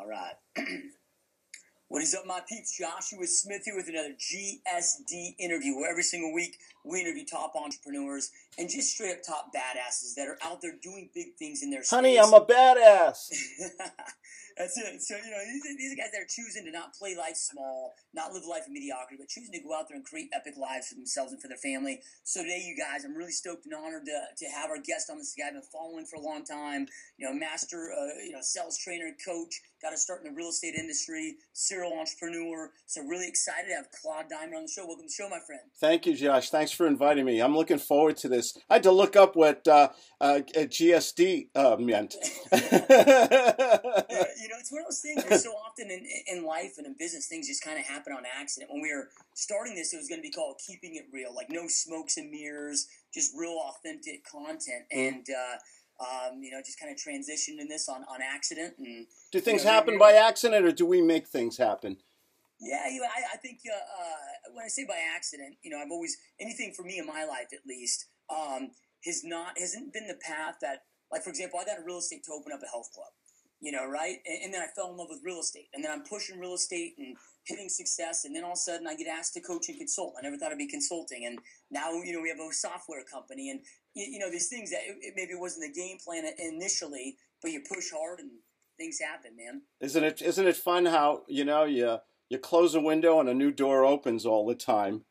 All right. what is up, my peeps? Joshua Smith here with another GSD interview where every single week we interview top entrepreneurs and just straight up top badasses that are out there doing big things in their Honey, space. I'm a badass. That's it. So, you know, these are, these guys that are choosing to not play life small, not live life in mediocrity, but choosing to go out there and create epic lives for themselves and for their family. So today, you guys, I'm really stoked and honored to, to have our guest on this guy I've been following for a long time. You know, master, uh, you know, sales trainer, coach, got to start in the real estate industry, serial entrepreneur. So really excited to have Claude Diamond on the show. Welcome to the show, my friend. Thank you, Josh. Thanks for inviting me. I'm looking forward to this. I had to look up what uh, uh, GSD uh, meant. Yeah, you know, it's one of those things so often in, in life and in business, things just kind of happen on accident. When we were starting this, it was going to be called Keeping It Real, like no smokes and mirrors, just real authentic content. Mm-hmm. And, uh, um, you know, just kind of transitioned in this on, on accident. And do things Yeah, happen by accident or do we make things happen? yeah, you know, I, I think uh, uh, when I say by accident, you know, I've always, anything for me in my life at least, um, has not, hasn't been the path that, like, for example, I got a real estate to open up a health club. You know, right? And, and then I fell in love with real estate, and then I'm pushing real estate and hitting success, and then all of a sudden I get asked to coach and consult. I never thought I'd be consulting, and now you know we have a software company, and you, you know these things that it, it, maybe it wasn't the game plan initially, but you push hard and things happen, man. Isn't it? Isn't it fun how you know you you close a window and a new door opens all the time?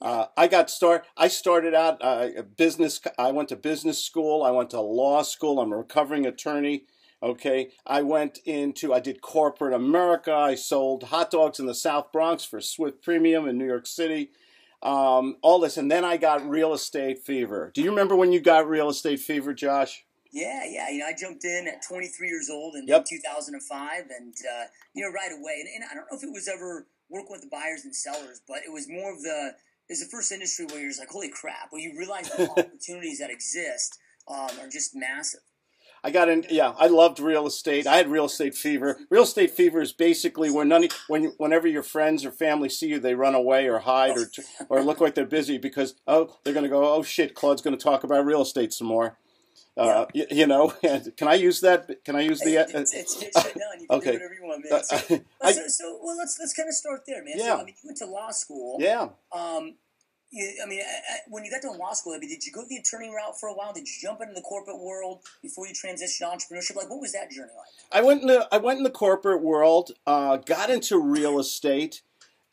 Uh, I got start. I started out uh, business. I went to business school. I went to law school. I'm a recovering attorney. Okay, I went into. I did corporate America. I sold hot dogs in the South Bronx for Swift Premium in New York City. Um, all this, and then I got real estate fever. Do you remember when you got real estate fever, Josh? Yeah, yeah. You know, I jumped in at 23 years old in, Yep. 2005, and uh, you know, right away. And, and I don't know if it was ever working with the buyers and sellers, but it was more of the. It's the first industry where you're just like, holy crap! Where you realize the opportunities that exist um, are just massive. I got in. Yeah, I loved real estate. I had real estate fever. Real estate fever is basically when none, when whenever your friends or family see you, they run away or hide or or look like they're busy because oh they're going to go oh shit Claude's going to talk about real estate some more. Uh, you, you know, and can I use that? Can I use the? It's, it's, it's, it's done. You can okay. do whatever you want, man. So, I- so, so, well, let's let's kind of start there, man. Yeah. So, I mean, you went to law school. yeah, Um, I mean, when you got to law school, I mean, did you go the attorney route for a while? Did you jump into the corporate world before you transitioned to entrepreneurship? Like, what was that journey like? I went in the I went in the corporate world, uh, got into real estate,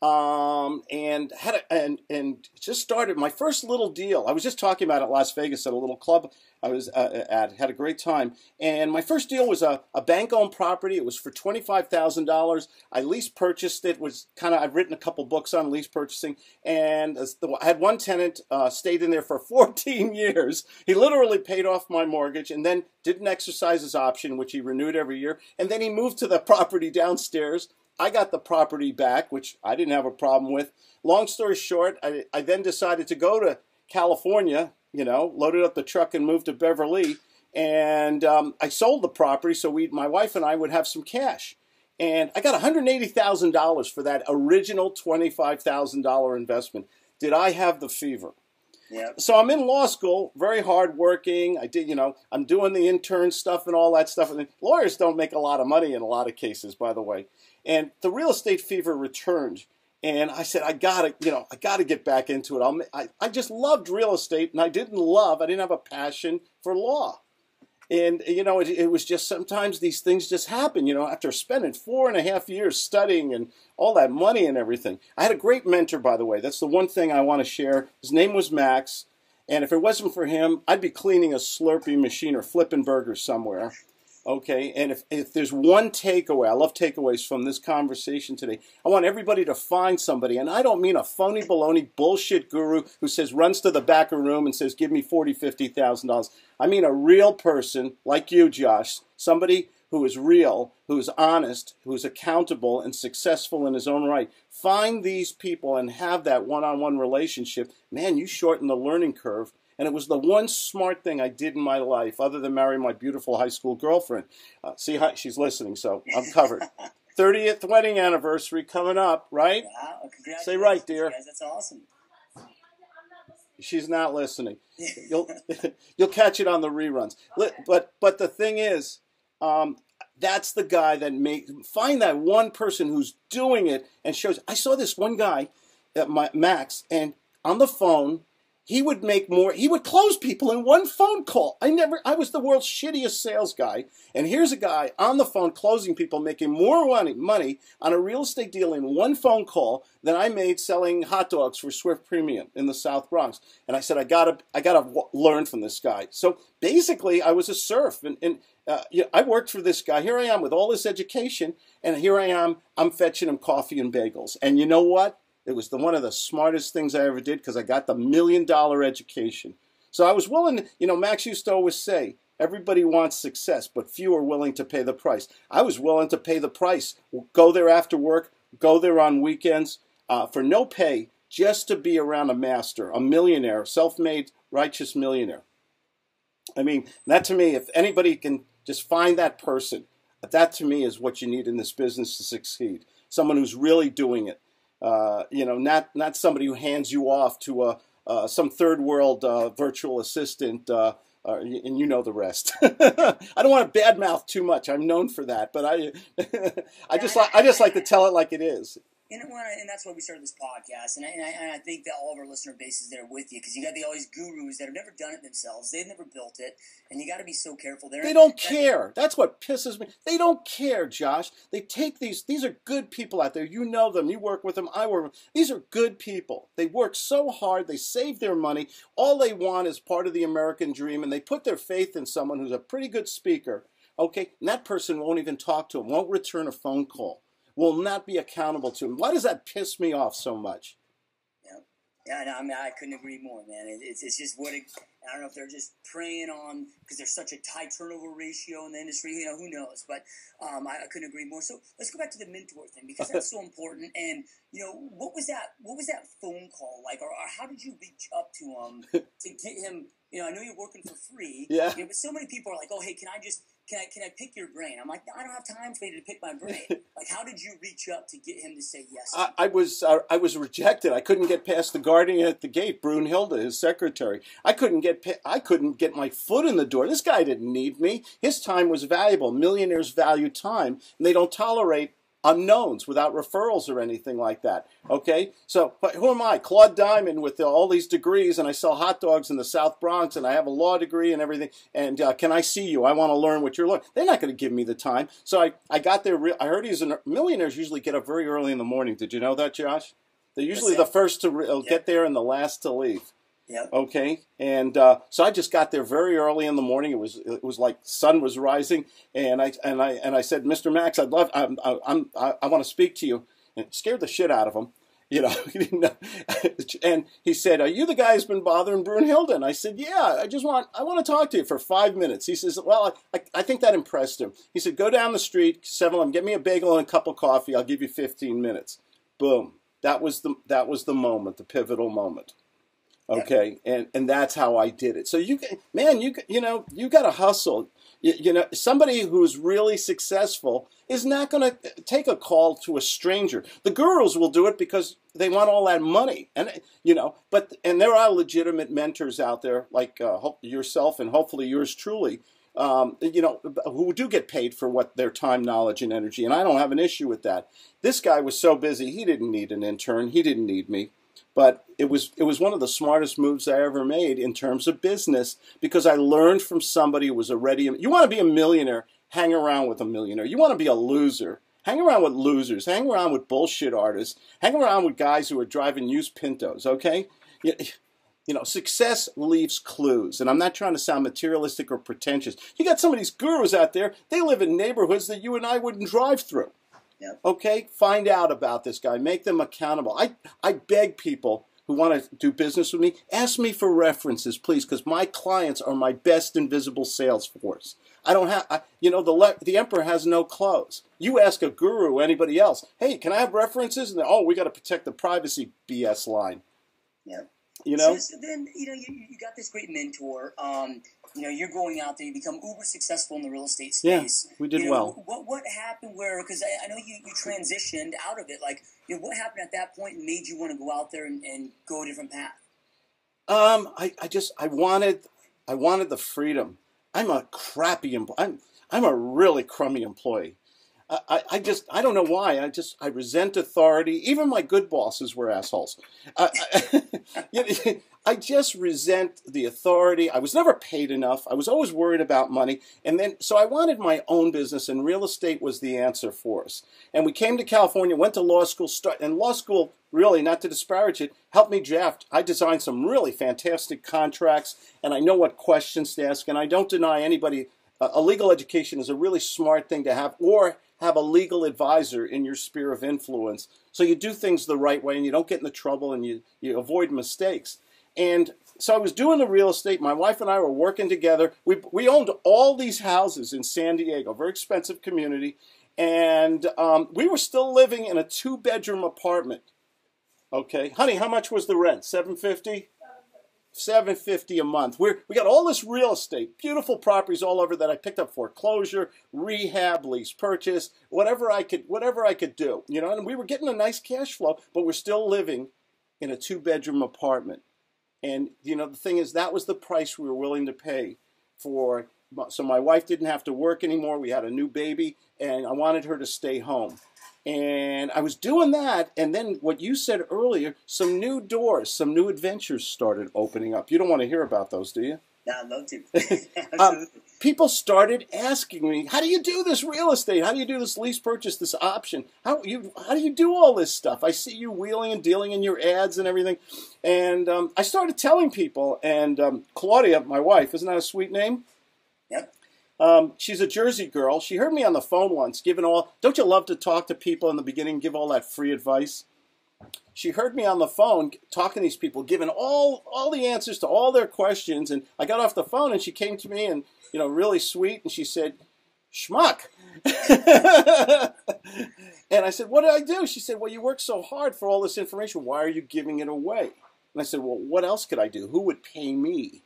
um, and had a, and and just started my first little deal. I was just talking about it in Las Vegas at a little club I was uh, at. Had a great time, and my first deal was a, a bank owned property. It was for twenty five thousand dollars. I lease purchased it. Was kind of I've written a couple books on lease purchasing, and I had one tenant uh, stayed in there for fourteen years. He literally paid off my mortgage, and then didn't exercise his option, which he renewed every year, and then he moved to the property downstairs. I got the property back, which I didn't have a problem with. Long story short, I, I then decided to go to California, you know, loaded up the truck and moved to Beverly. And um, I sold the property so we, my wife and I would have some cash. And I got $180,000 for that original $25,000 investment. Did I have the fever? Yeah. so I'm in law school, very hard working. I did, you know, I'm doing the intern stuff and all that stuff. And lawyers don't make a lot of money in a lot of cases, by the way. And the real estate fever returned. And I said, I gotta, you know, I gotta get back into it. I'll, I, I just loved real estate and I didn't love, I didn't have a passion for law. And, you know, it, it was just sometimes these things just happen, you know, after spending four and a half years studying and all that money and everything. I had a great mentor, by the way. That's the one thing I want to share. His name was Max. And if it wasn't for him, I'd be cleaning a Slurpee machine or flipping burgers somewhere. Okay, and if, if there's one takeaway, I love takeaways from this conversation today. I want everybody to find somebody, and I don't mean a phony baloney bullshit guru who says runs to the back of room and says, "Give me forty, fifty thousand dollars." I mean a real person like you, Josh, somebody who is real, who is honest, who is accountable and successful in his own right. Find these people and have that one-on-one relationship. Man, you shorten the learning curve. And it was the one smart thing I did in my life, other than marry my beautiful high school girlfriend. Uh, see, hi, she's listening, so I'm covered. 30th wedding anniversary coming up, right? Wow. Say right, dear. Guys, that's awesome. She's not listening. You'll you'll catch it on the reruns. Li- But but the thing is, um, That's the guy that make find that one person who's doing it and shows. I saw this one guy, at my, Max, and on the phone he would make more he would close people in one phone call i never i was the world's shittiest sales guy and here's a guy on the phone closing people making more money, money on a real estate deal in one phone call than i made selling hot dogs for swift premium in the south bronx and i said i gotta i gotta learn from this guy so basically i was a serf and, and uh, you know, I worked for this guy. Here I am with all this education, and here I am. I'm fetching him coffee and bagels. And you know what? It was the, one of the smartest things I ever did because I got the million dollar education. So I was willing, you know, Max used to always say, everybody wants success, but few are willing to pay the price. I was willing to pay the price, go there after work, go there on weekends uh, for no pay, just to be around a master, a millionaire, self made, righteous millionaire. I mean, that to me, if anybody can just find that person, that to me is what you need in this business to succeed. Someone who's really doing it. Uh, you know, not not somebody who hands you off to a uh, some third world uh, virtual assistant, uh, uh, and you know the rest. I don't want to badmouth too much. I'm known for that, but I I just like I just like to tell it like it is and, and that's why we started this podcast. And I, and I, and I think that all of our listener base is there with you because you got the, all these gurus that have never done it themselves. They've never built it, and you got to be so careful. They're, they don't care. That's what pisses me. They don't care, Josh. They take these. These are good people out there. You know them. You work with them. I work with. Them. These are good people. They work so hard. They save their money. All they want is part of the American dream, and they put their faith in someone who's a pretty good speaker. Okay, and that person won't even talk to them. Won't return a phone call will not be accountable to him. Why does that piss me off so much? Yeah, yeah. No, I mean, I couldn't agree more, man. It, it's it's just what it, I don't know if they're just preying on because there's such a high turnover ratio in the industry. You know, who knows? But um, I, I, couldn't agree more. So let's go back to the mentor thing because that's so important. And you know, what was that? What was that phone call like, or, or how did you reach up to him to get him? You know, I know you're working for free. Yeah. You know, but so many people are like, oh, hey, can I just can I can I pick your brain? I'm like, I don't have time for you to pick my brain. like, how did you reach up to get him to say yes? I, I, was uh, I was rejected. I couldn't get past the guardian at the gate, Brunhilde, his secretary. I couldn't get I couldn't get my foot in the door. This guy didn't need me. His time was valuable. Millionaires value time, and they don't tolerate unknowns without referrals or anything like that. Okay, so but who am I, Claude Diamond, with all these degrees, and I sell hot dogs in the South Bronx, and I have a law degree and everything. And uh, can I see you? I want to learn what you're learning. They're not going to give me the time. So I, I got there. Re- I heard he's a millionaires usually get up very early in the morning. Did you know that, Josh? They're usually the first to re- uh, get there and the last to leave. Okay, and uh, so I just got there very early in the morning. It was it was like sun was rising, and I and I and I said, Mr. Max, I'd love I'm, I'm I, I want to speak to you, and scared the shit out of him. You know, and he said, "Are you the guy who's been bothering Brunhilde?" And I said, "Yeah, I just want I want to talk to you for five minutes." He says, "Well, I, I think that impressed him." He said, "Go down the street, 7-Eleven, get me a bagel and a cup of coffee. I'll give you fifteen minutes." Boom. That was the that was the moment, the pivotal moment. Okay, and and that's how I did it. So you can, man, you you know, you got to hustle. You, you, know, somebody who's really successful is not going to take a call to a stranger. The gurus will do it because they want all that money, and you know. But and there are legitimate mentors out there like uh, yourself and hopefully yours truly. Um, you know, who do get paid for what their time, knowledge, and energy, and I don't have an issue with that. This guy was so busy; he didn't need an intern. He didn't need me. But it was it was one of the smartest moves I ever made in terms of business because I learned from somebody who was already. You want to be a millionaire? Hang around with a millionaire. You want to be a loser? Hang around with losers. Hang around with bullshit artists. Hang around with guys who are driving used Pintos. Okay. You, you know, success leaves clues. And I'm not trying to sound materialistic or pretentious. You got some of these gurus out there, they live in neighborhoods that you and I wouldn't drive through. Yep. Okay, find out about this guy. Make them accountable. I, I beg people who want to do business with me, ask me for references, please, because my clients are my best invisible sales force. I don't have, I, you know, the the emperor has no clothes. You ask a guru, anybody else, hey, can I have references? And oh, we got to protect the privacy BS line. Yeah. You know. So, so then, you know, you, you got this great mentor. Um, you know, you're going out there, you become uber successful in the real estate space. Yeah, we did you know, well. What what happened where? Because I, I, know you, you transitioned out of it. Like, you know, what happened at that point and made you want to go out there and, and go a different path? Um, I, I just I wanted I wanted the freedom. I'm a crappy employee. I'm a really crummy employee. I, I just I don't know why I just I resent authority. Even my good bosses were assholes. I, I, I just resent the authority. I was never paid enough. I was always worried about money, and then so I wanted my own business, and real estate was the answer for us. And we came to California, went to law school, start, and law school really not to disparage it helped me draft. I designed some really fantastic contracts, and I know what questions to ask. And I don't deny anybody uh, a legal education is a really smart thing to have, or have a legal advisor in your sphere of influence so you do things the right way and you don't get into trouble and you, you avoid mistakes. And so I was doing the real estate. My wife and I were working together. We, we owned all these houses in San Diego, very expensive community. And um, we were still living in a two bedroom apartment. Okay. Honey, how much was the rent? 750 seven fifty a month. We're we got all this real estate, beautiful properties all over that I picked up foreclosure, rehab, lease purchase, whatever I could whatever I could do. You know, and we were getting a nice cash flow, but we're still living in a two bedroom apartment. And you know, the thing is that was the price we were willing to pay for so my wife didn't have to work anymore. We had a new baby and I wanted her to stay home. And I was doing that, and then what you said earlier, some new doors, some new adventures started opening up. You don't want to hear about those, do you? Yeah, I'd love to. um, people started asking me, "How do you do this real estate? How do you do this lease purchase, this option? How you how do you do all this stuff? I see you wheeling and dealing in your ads and everything." And um, I started telling people, and um, Claudia, my wife, isn't that a sweet name? Yep. Um, she's a Jersey girl. She heard me on the phone once, giving all. Don't you love to talk to people in the beginning, give all that free advice? She heard me on the phone talking to these people, giving all all the answers to all their questions, and I got off the phone and she came to me and you know really sweet, and she said, "Schmuck." and I said, "What did I do?" She said, "Well, you work so hard for all this information. Why are you giving it away?" And I said, "Well, what else could I do? Who would pay me?"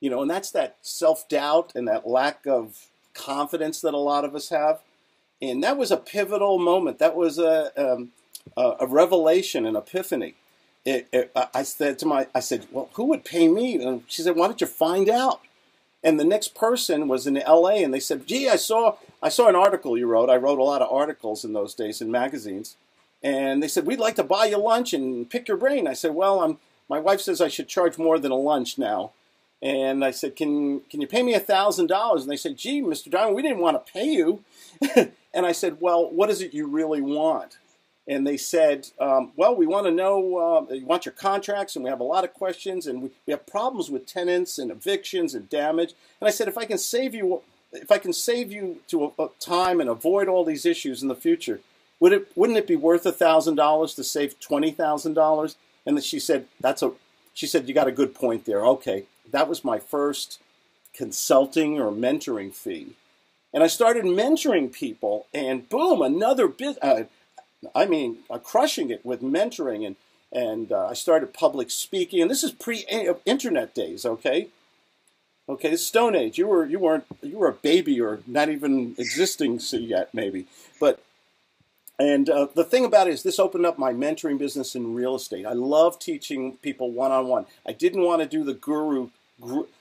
You know, and that's that self doubt and that lack of confidence that a lot of us have. And that was a pivotal moment. That was a, um, Uh, a revelation, an epiphany. It, it, I said to my, I said, well, who would pay me? And she said, why don't you find out? And the next person was in L.A. and they said, gee, I saw, I saw an article you wrote. I wrote a lot of articles in those days in magazines. And they said, we'd like to buy you lunch and pick your brain. I said, well, I'm, my wife says I should charge more than a lunch now. And I said, "Can can you pay me a thousand dollars?" And they said, "Gee, Mr. Diamond, we didn't want to pay you." and I said, "Well, what is it you really want?" And they said, um, "Well, we want to know. Uh, you want your contracts, and we have a lot of questions, and we, we have problems with tenants and evictions and damage." And I said, "If I can save you, if I can save you to a, a time and avoid all these issues in the future, would it wouldn't it be worth a thousand dollars to save twenty thousand dollars?" And she said, "That's a." She said, "You got a good point there. Okay." that was my first consulting or mentoring fee. And I started mentoring people, and boom, another bit. Uh, I mean, uh, crushing it with mentoring, and and uh, I started public speaking. And this is pre-internet days, okay? Okay, Stone Age. You were you weren't you were a baby or not even existing yet, maybe. But and uh, the thing about it is, this opened up my mentoring business in real estate. I love teaching people one on one. I didn't want to do the guru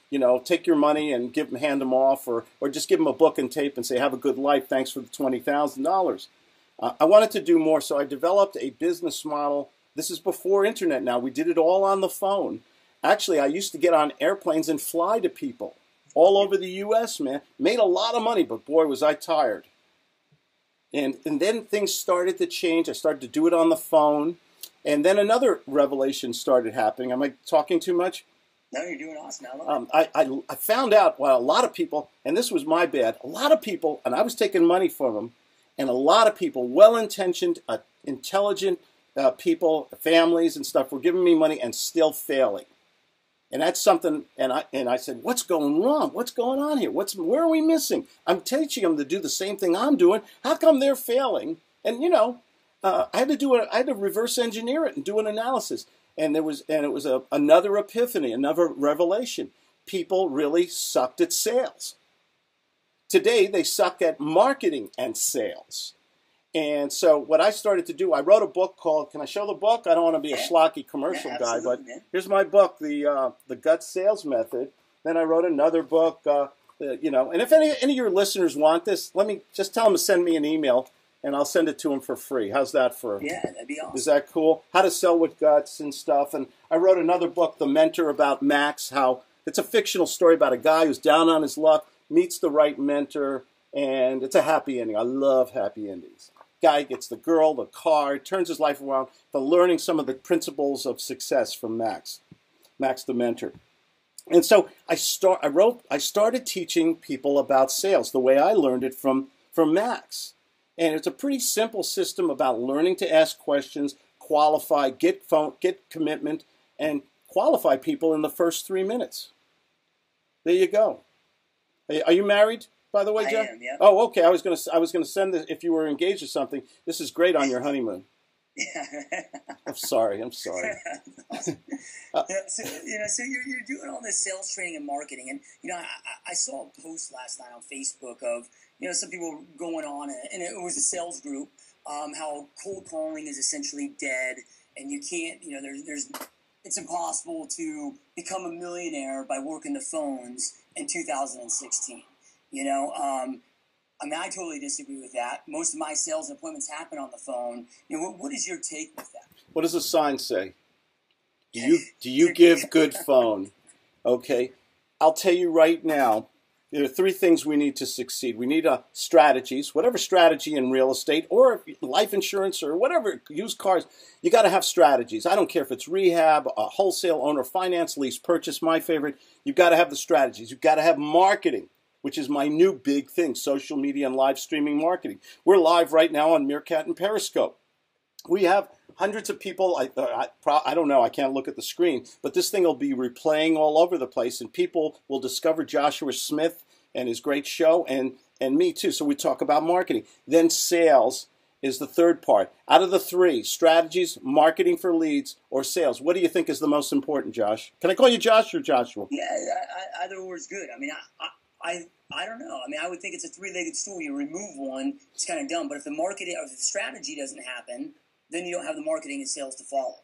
you know, take your money and give them, hand them off, or or just give them a book and tape and say, "Have a good life. Thanks for the twenty thousand uh. I wanted to do more, so I developed a business model. This is before internet. Now we did it all on the phone. Actually, I used to get on airplanes and fly to people all over the U.S. Man, made a lot of money, but boy, was I tired. And and then things started to change. I started to do it on the phone, and then another revelation started happening. Am I talking too much? No, you're doing awesome. I, um, I, I, I, found out, well, a lot of people, and this was my bad, a lot of people, and I was taking money from them, and a lot of people, well intentioned, uh, intelligent uh, people, families and stuff, were giving me money and still failing. And that's something, and I, and I said, what's going wrong? What's going on here? What's, where are we missing? I'm teaching them to do the same thing I'm doing. How come they're failing? And, you know, uh, I had to do it, I had to reverse engineer it and do an analysis and there was and it was a, another epiphany, another revelation. People really sucked at sales. Today they suck at marketing and sales. And so what I started to do, I wrote a book called. Can I show the book? I don't want to be a schlocky commercial yeah, guy, but here's my book, the uh, the Gut Sales Method. Then I wrote another book uh, Uh, you know, and if any any of your listeners want this, let me just tell them to send me an email, and I'll send it to them for free. How's that for? Yeah, that'd be awesome. Is that cool? How to sell with guts and stuff. And I wrote another book, The Mentor, about Max. How it's a fictional story about a guy who's down on his luck, meets the right mentor, and it's a happy ending. I love happy endings. Guy gets the girl, the car, turns his life around by learning some of the principles of success from Max, Max the mentor. And so I start. I wrote. I started teaching people about sales the way I learned it from from Max, and it's a pretty simple system about learning to ask questions, qualify, get phone, get commitment, and qualify people in the first three minutes. There you go. Are you married, by the way, Jeff? I am, yeah. Oh, okay. I was gonna. I was gonna send this if you were engaged or something. This is great on your honeymoon. Yeah. I'm sorry. I'm sorry. Yeah, so, you know, so you're, you're doing all this sales training and marketing, and you know, I, I- I saw a post last night on Facebook of you know some people going on, and it was a sales group, um, how cold calling is essentially dead, and you can't, you know, there's there's it's impossible to become a millionaire by working the phones in 2016. You know, um, I mean, I totally disagree with that. Most of my sales appointments happen on the phone. You know, what, what is your take with that? What does the sign say? Do you do you give good phone? Okay, I'll tell you right now. There are three things we need to succeed. We need uh, strategies, whatever strategy in real estate or life insurance or whatever, used cars. You got to have strategies. I don't care if it's rehab, a wholesale owner, finance, lease, purchase. My favorite. You've got to have the strategies. You've got to have marketing, which is my new big thing: social media and live streaming marketing. We're live right now on Meerkat and Periscope we have hundreds of people. I, uh, I, I don't know. I can't look at the screen, but this thing will be replaying all over the place, and people will discover Joshua Smith and his great show, and and me too. So we talk about marketing. Then sales is the third part. Out of the three strategies, marketing for leads or sales, what do you think is the most important, Josh? Can I call you Josh or Joshua? Yeah, I, I, either or is good. I mean, I, I, I, I don't know. I mean, I would think it's a three-legged stool. You remove one, it's kind of dumb. But if the marketing or if the strategy doesn't happen, then you don't have the marketing and sales to follow.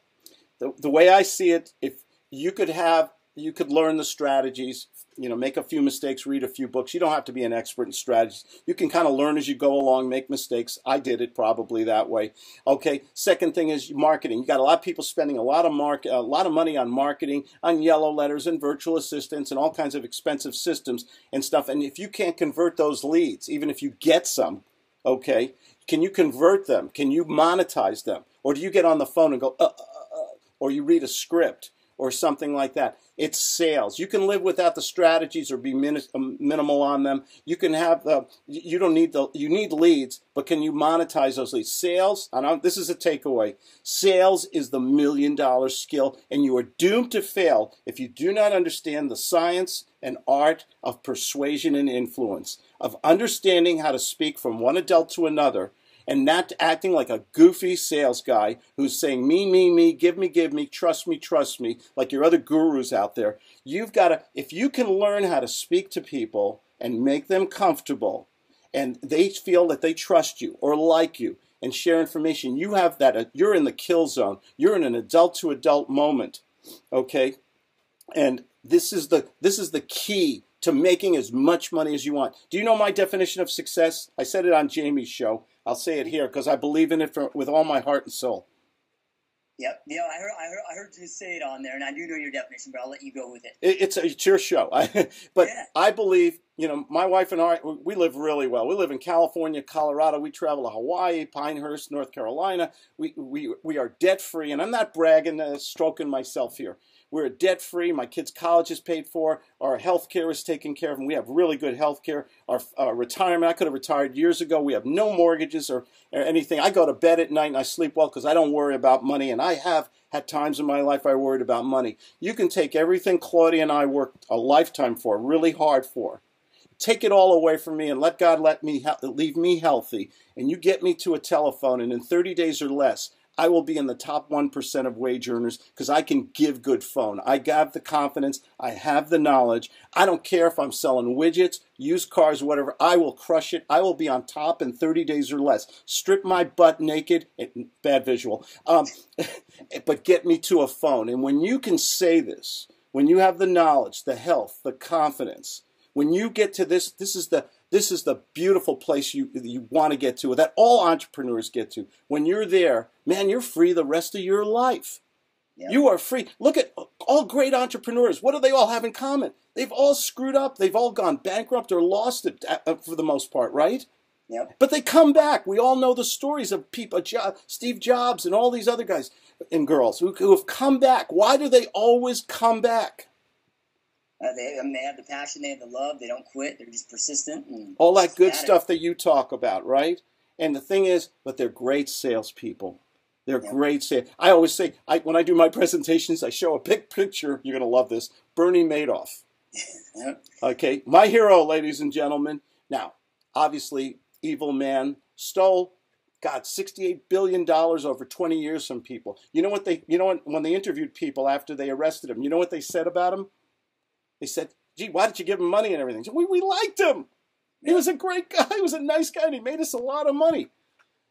the, the way I see it, if you could have, you could learn the strategies, you know, make a few mistakes, read a few books. You don't have to be an expert in strategies. You can kind of learn as you go along, make mistakes. I did it probably that way. Okay. Second thing is marketing. You got a lot of people spending a lot of mark, a lot of money on marketing, on yellow letters and virtual assistants and all kinds of expensive systems and stuff. And if you can't convert those leads, even if you get some, okay, can you convert them? Can you monetize them? Or do you get on the phone and go, uh, uh, uh, or you read a script or something like that? It's sales. You can live without the strategies or be min- um, minimal on them. You can have the, you don't need the, you need leads, but can you monetize those leads? Sales, and I'm, this is a takeaway. Sales is the million dollar skill, and you are doomed to fail if you do not understand the science and art of persuasion and influence, of understanding how to speak from one adult to another and not acting like a goofy sales guy who's saying me, me, me, give me, give me, trust me, trust me, like your other gurus out there. You've got to, if you can learn how to speak to people and make them comfortable and they feel that they trust you or like you and share information, you have that, uh, you're in the kill zone. You're in an adult to adult moment. Okay? And this is the this is the key to making as much money as you want. Do you know my definition of success? I said it on Jamie's show. I'll say it here because I believe in it for, with all my heart and soul. Yep. Yeah, I heard, I heard, I heard you say it on there, and I do know your definition, but I'll let you go with it. It, it's it's your show, I, but Yeah. I believe you know my wife and I we- we live really well. We live in California, Colorado. We travel to Hawaii, Pinehurst, North Carolina. We we we are debt free, and I'm not bragging, uh, stroking myself here. We're debt free. My kids' college is paid for. Our health care is taken care of, and we have really good health care. Our uh, retirement, I could have retired years ago. We have no mortgages or, or anything. I go to bed at night and I sleep well because I don't worry about money. And I have had times in my life I worried about money. You can take everything Claudia and I worked a lifetime for, really hard for, take it all away from me and let God let me leave me healthy and you get me to a telephone and in 30 days or less I will be in the top 1% of wage earners because I can give good phone. I have the confidence, I have the knowledge. I don't care if I'm selling widgets, used cars, whatever. I will crush it. I will be on top in 30 days or less. Strip my butt naked, bad visual. Um, but get me to a phone. And when you can say this, when you have the knowledge, the health, the confidence, When you get to this, this is the this is the beautiful place you you want to get to that all entrepreneurs get to. When you're there, man, you're free the rest of your life. Yep. You are free. Look at all great entrepreneurs. What do they all have in common? They've all screwed up. They've all gone bankrupt or lost it uh, for the most part, right? Yep. But they come back. We all know the stories of people, Steve Jobs and all these other guys and girls who, who have come back. Why do they always come back? Uh, they, I mean, they have the passion, they have the love, they don't quit, they're just persistent. All that good stuff that you talk about, right? And the thing is, but they're great salespeople. They're yep. great sales. I always say, I, when I do my presentations, I show a big picture. You're going to love this. Bernie Madoff. Okay, my hero, ladies and gentlemen. Now, obviously, evil man, stole, got $68 billion over 20 years from people. You know what they, you know, when they interviewed people after they arrested him, you know what they said about him? They said, gee, why did you give him money and everything? we, we liked him. He was a great guy. He was a nice guy, and he made us a lot of money.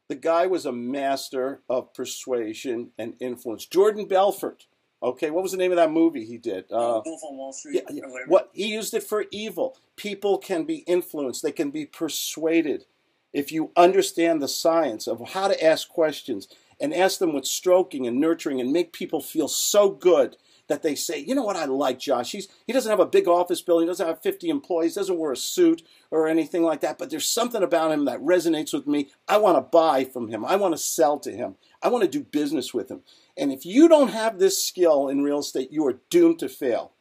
The guy was a master of persuasion and influence. Jordan Belfort. Okay, what was the name of that movie he did? Uh, Wolf on Wall Street. Yeah, what he used it for evil. People can be influenced. They can be persuaded if you understand the science of how to ask questions and ask them with stroking and nurturing and make people feel so good that they say, you know what, I like Josh. He's, he doesn't have a big office building, he doesn't have 50 employees, doesn't wear a suit or anything like that, but there's something about him that resonates with me. I want to buy from him, I want to sell to him, I want to do business with him. And if you don't have this skill in real estate, you are doomed to fail.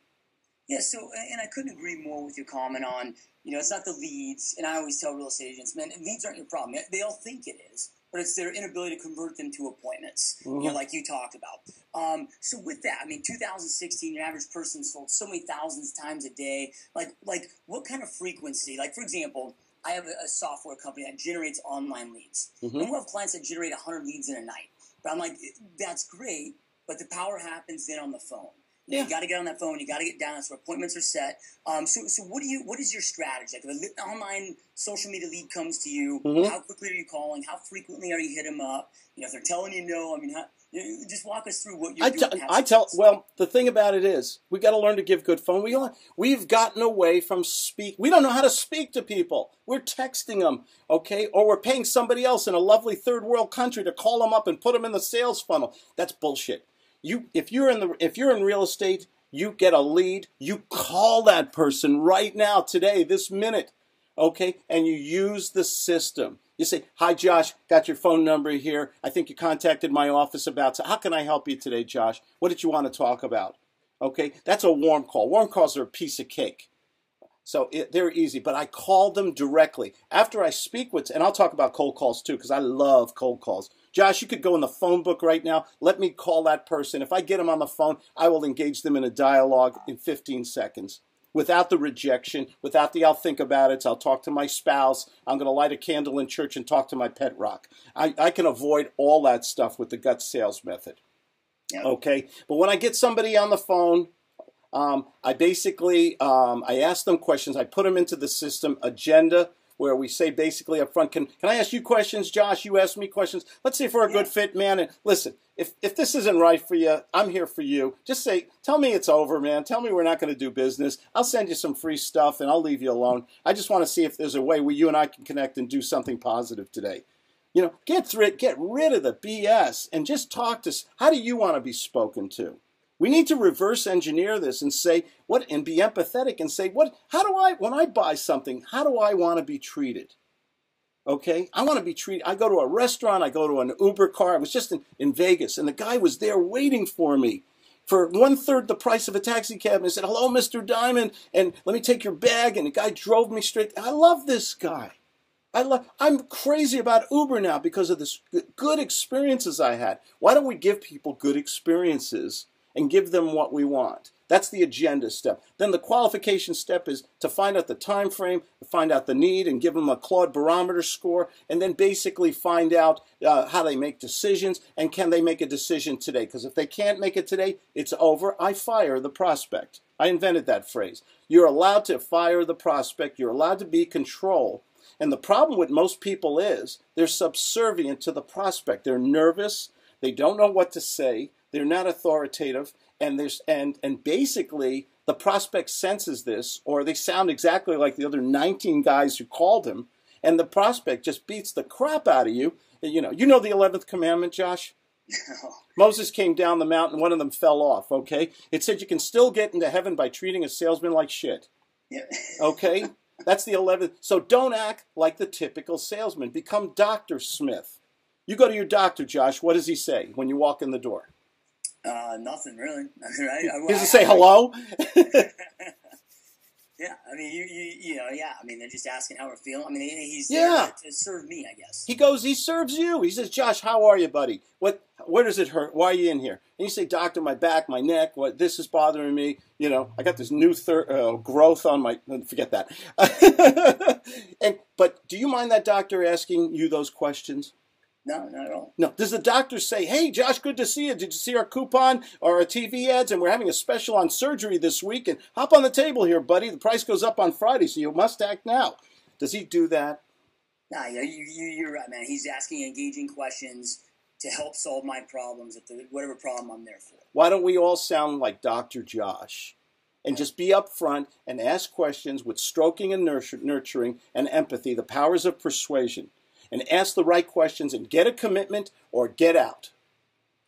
Yeah, so, and I couldn't agree more with your comment on, you know, it's not the leads. And I always tell real estate agents, man, leads aren't your problem. They all think it is, but it's their inability to convert them to appointments, mm-hmm. you know, like you talked about. Um, so with that, I mean, 2016, your average person sold so many thousands times a day. Like, like what kind of frequency? Like, for example, I have a, a software company that generates online leads. Mm-hmm. And we'll have clients that generate 100 leads in a night. But I'm like, that's great, but the power happens then on the phone. Yeah. You got to get on that phone. You got to get down. So appointments are set. Um, so, so what do you? What is your strategy? Like, if an online social media lead comes to you, mm-hmm. how quickly are you calling? How frequently are you hitting them up? You know, if they're telling you no, I mean, how, you know, just walk us through what you're I doing. T- I tell. Well, the thing about it is, we got to learn to give good phone. We we've gotten away from speak. We don't know how to speak to people. We're texting them, okay, or we're paying somebody else in a lovely third world country to call them up and put them in the sales funnel. That's bullshit. You, if you're in the, if you're in real estate, you get a lead. You call that person right now, today, this minute, okay, and you use the system. You say, "Hi, Josh. Got your phone number here. I think you contacted my office about. So how can I help you today, Josh? What did you want to talk about?" Okay, that's a warm call. Warm calls are a piece of cake. So it, they're easy, but I call them directly after I speak with, and I'll talk about cold calls too because I love cold calls. Josh, you could go in the phone book right now. Let me call that person. If I get them on the phone, I will engage them in a dialogue in 15 seconds without the rejection, without the I'll think about it, I'll talk to my spouse, I'm going to light a candle in church and talk to my pet rock. I, I can avoid all that stuff with the gut sales method. Okay? But when I get somebody on the phone, um, I basically um, I ask them questions. I put them into the system agenda where we say basically up front, can, can I ask you questions, Josh? You ask me questions. Let's see if we're a good fit, man. And listen, if, if this isn't right for you, I'm here for you. Just say, tell me it's over, man. Tell me we're not going to do business. I'll send you some free stuff and I'll leave you alone. I just want to see if there's a way where you and I can connect and do something positive today. You know, get through it, get rid of the BS and just talk to us. How do you want to be spoken to? We need to reverse engineer this and say what and be empathetic and say what how do I when I buy something, how do I want to be treated? Okay? I want to be treated. I go to a restaurant, I go to an Uber car. I was just in, in Vegas and the guy was there waiting for me for one third the price of a taxi cab and said, Hello, Mr. Diamond, and let me take your bag. And the guy drove me straight. I love this guy. I love, I'm crazy about Uber now because of this good experiences I had. Why don't we give people good experiences and give them what we want. That's the agenda step. Then the qualification step is to find out the time frame, find out the need, and give them a Claude barometer score, and then basically find out uh, how they make decisions and can they make a decision today. Because if they can't make it today, it's over. I fire the prospect. I invented that phrase. You're allowed to fire the prospect. You're allowed to be control. And the problem with most people is they're subservient to the prospect. They're nervous. They don't know what to say. They're not authoritative, and there's and and basically the prospect senses this, or they sound exactly like the other 19 guys who called him, and the prospect just beats the crap out of you. You know, you know the 11th commandment, Josh? Moses came down the mountain, one of them fell off, okay? It said you can still get into heaven by treating a salesman like shit. Yeah. Okay? That's the 11th. So don't act like the typical salesman. Become Dr. Smith. You go to your doctor, Josh. What does he say when you walk in the door? Uh, nothing really. right? Does he say hello? Yeah, I mean, you, you, you know, yeah. I mean, they're just asking how we're feeling. I mean, he's yeah. to, to serve me, I guess. He goes, he serves you. He says, Josh, how are you, buddy? What, where does it hurt? Why are you in here? And you say, doctor, my back, my neck, what, this is bothering me. You know, I got this new thir- uh, growth on my, forget that. and, but do you mind that doctor asking you those questions? No, not at all. No. Does the doctor say, hey, Josh, good to see you. Did you see our coupon or our TV ads? And we're having a special on surgery this week. And hop on the table here, buddy. The price goes up on Friday, so you must act now. Does he do that? Nah, you, you, you're right, man. He's asking engaging questions to help solve my problems, at the, whatever problem I'm there for. Why don't we all sound like Dr. Josh? And just be upfront and ask questions with stroking and nurturing and empathy, the powers of persuasion and ask the right questions and get a commitment or get out.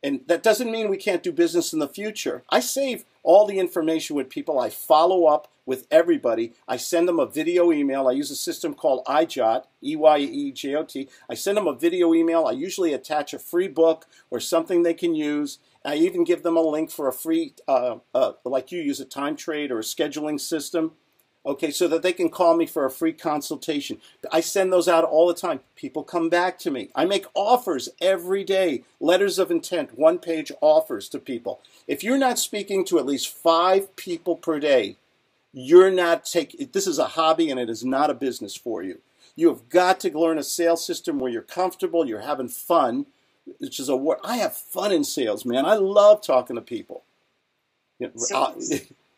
And that doesn't mean we can't do business in the future. I save all the information with people. I follow up with everybody. I send them a video email. I use a system called EyeJot, E Y E J O T. I send them a video email. I usually attach a free book or something they can use. I even give them a link for a free, uh, uh, like you use a TimeTrade or a scheduling system okay, so that they can call me for a free consultation. I send those out all the time. People come back to me. I make offers every day, letters of intent, one page offers to people. If you're not speaking to at least five people per day, you're not taking this is a hobby and it is not a business for you. You have got to learn a sales system where you're comfortable, you're having fun, which is a word. I have fun in sales, man. I love talking to people. You know, so,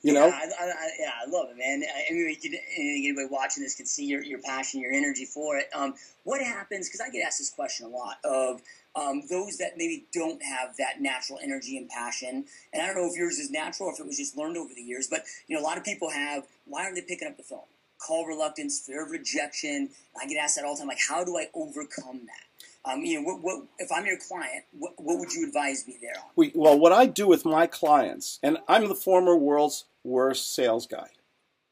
You know? Yeah, I, I, yeah, I love it, man. I mean, can, anybody watching this can see your, your passion, your energy for it. Um, what happens? Because I get asked this question a lot of um, those that maybe don't have that natural energy and passion. And I don't know if yours is natural or if it was just learned over the years. But you know, a lot of people have. Why aren't they picking up the phone? Call reluctance, fear of rejection. I get asked that all the time. Like, how do I overcome that? Um, you know, what, what, if I'm your client, what, what would you advise me there on? We, well, what I do with my clients, and I'm the former world's worst sales guy.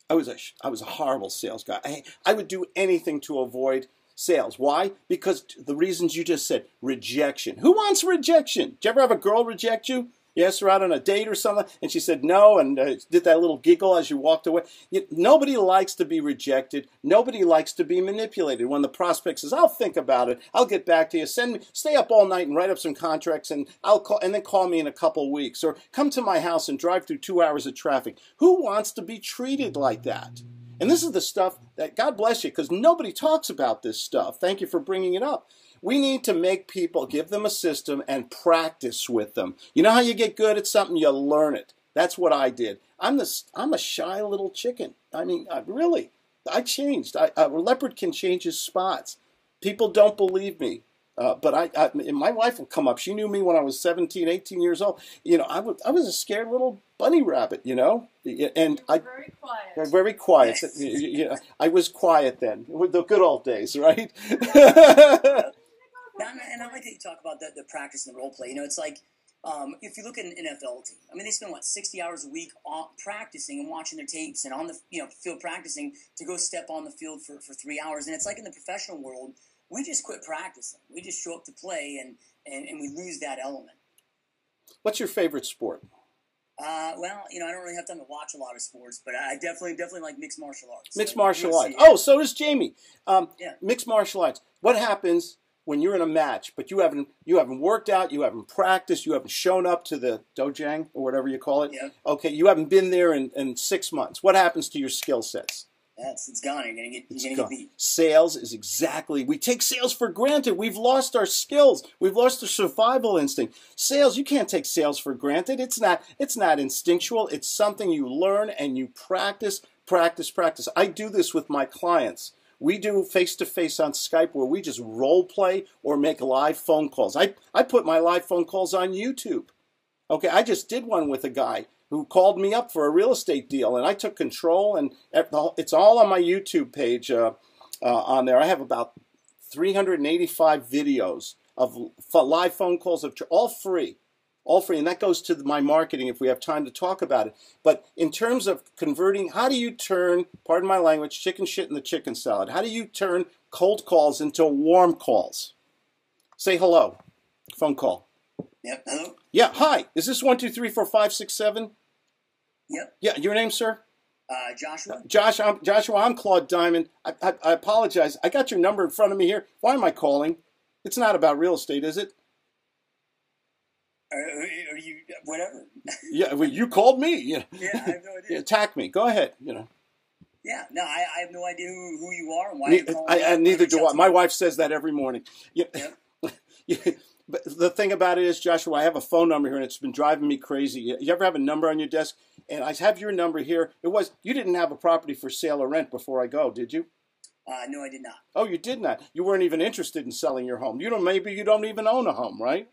I was a, I was a horrible sales guy. I, I would do anything to avoid sales. Why? Because the reasons you just said. Rejection. Who wants rejection? Did you ever have a girl reject you? Asked her out on a date or something, and she said no, and uh, did that little giggle as you walked away. You, nobody likes to be rejected. Nobody likes to be manipulated. When the prospect says, "I'll think about it. I'll get back to you. Send me, stay up all night and write up some contracts, and I'll call, and then call me in a couple weeks, or come to my house and drive through two hours of traffic." Who wants to be treated like that? And this is the stuff that God bless you, because nobody talks about this stuff. Thank you for bringing it up. We need to make people, give them a system and practice with them. You know how you get good at something? You learn it. That's what I did. I'm the I'm a shy little chicken. I mean, I, really, I changed. I, a leopard can change his spots. People don't believe me. Uh, but I, I, my wife will come up. She knew me when I was 17, 18 years old. You know, I was, I was a scared little bunny rabbit, you know, and I very quiet. Very quiet. you know, I was quiet then, the good old days, right? and I like that you talk about the, the practice and the role play. You know, it's like um, if you look at an NFL team, I mean, they spend what sixty hours a week on, practicing and watching their tapes and on the you know field practicing to go step on the field for, for three hours. And it's like in the professional world, we just quit practicing. We just show up to play, and and, and we lose that element. What's your favorite sport? Uh, well, you know, I don't really have time to watch a lot of sports, but I definitely, definitely like mixed martial arts. Mixed martial arts. Oh, so does Jamie. Um, yeah. Mixed martial arts. What happens when you're in a match, but you haven't you haven't worked out, you haven't practiced, you haven't shown up to the dojang or whatever you call it. Okay, you haven't been there in, in six months. What happens to your skill sets? That's it's gone. You're gonna get you're gonna gone. get beat. Sales is exactly we take sales for granted. We've lost our skills. We've lost our survival instinct. Sales, you can't take sales for granted. It's not it's not instinctual. It's something you learn and you practice, practice, practice. I do this with my clients. We do face to face on Skype where we just role play or make live phone calls. I, I put my live phone calls on YouTube. Okay, I just did one with a guy who called me up for a real estate deal, and I took control, and it's all on my YouTube page uh, uh, on there. I have about 385 videos of live phone calls of all free all free and that goes to my marketing if we have time to talk about it but in terms of converting how do you turn pardon my language chicken shit in the chicken salad how do you turn cold calls into warm calls say hello phone call yep hello yeah hi is this one two three four five six seven yep yeah your name sir uh, Joshua. Josh, I'm, Joshua, I'm Claude Diamond. I, I, I apologize. I got your number in front of me here. Why am I calling? It's not about real estate, is it? Are you whatever? yeah, well, you called me. yeah, I have no idea. Attack me. Go ahead. You know. Yeah, no, I, I have no idea who, who you are and why. Ne- I, I, neither do I. My wife says that every morning. Yeah. Yep. but the thing about it is, Joshua, I have a phone number here, and it's been driving me crazy. You ever have a number on your desk? And I have your number here. It was you didn't have a property for sale or rent before I go, did you? Uh, no, I did not. Oh, you did not. You weren't even interested in selling your home. You don't. Maybe you don't even own a home, right?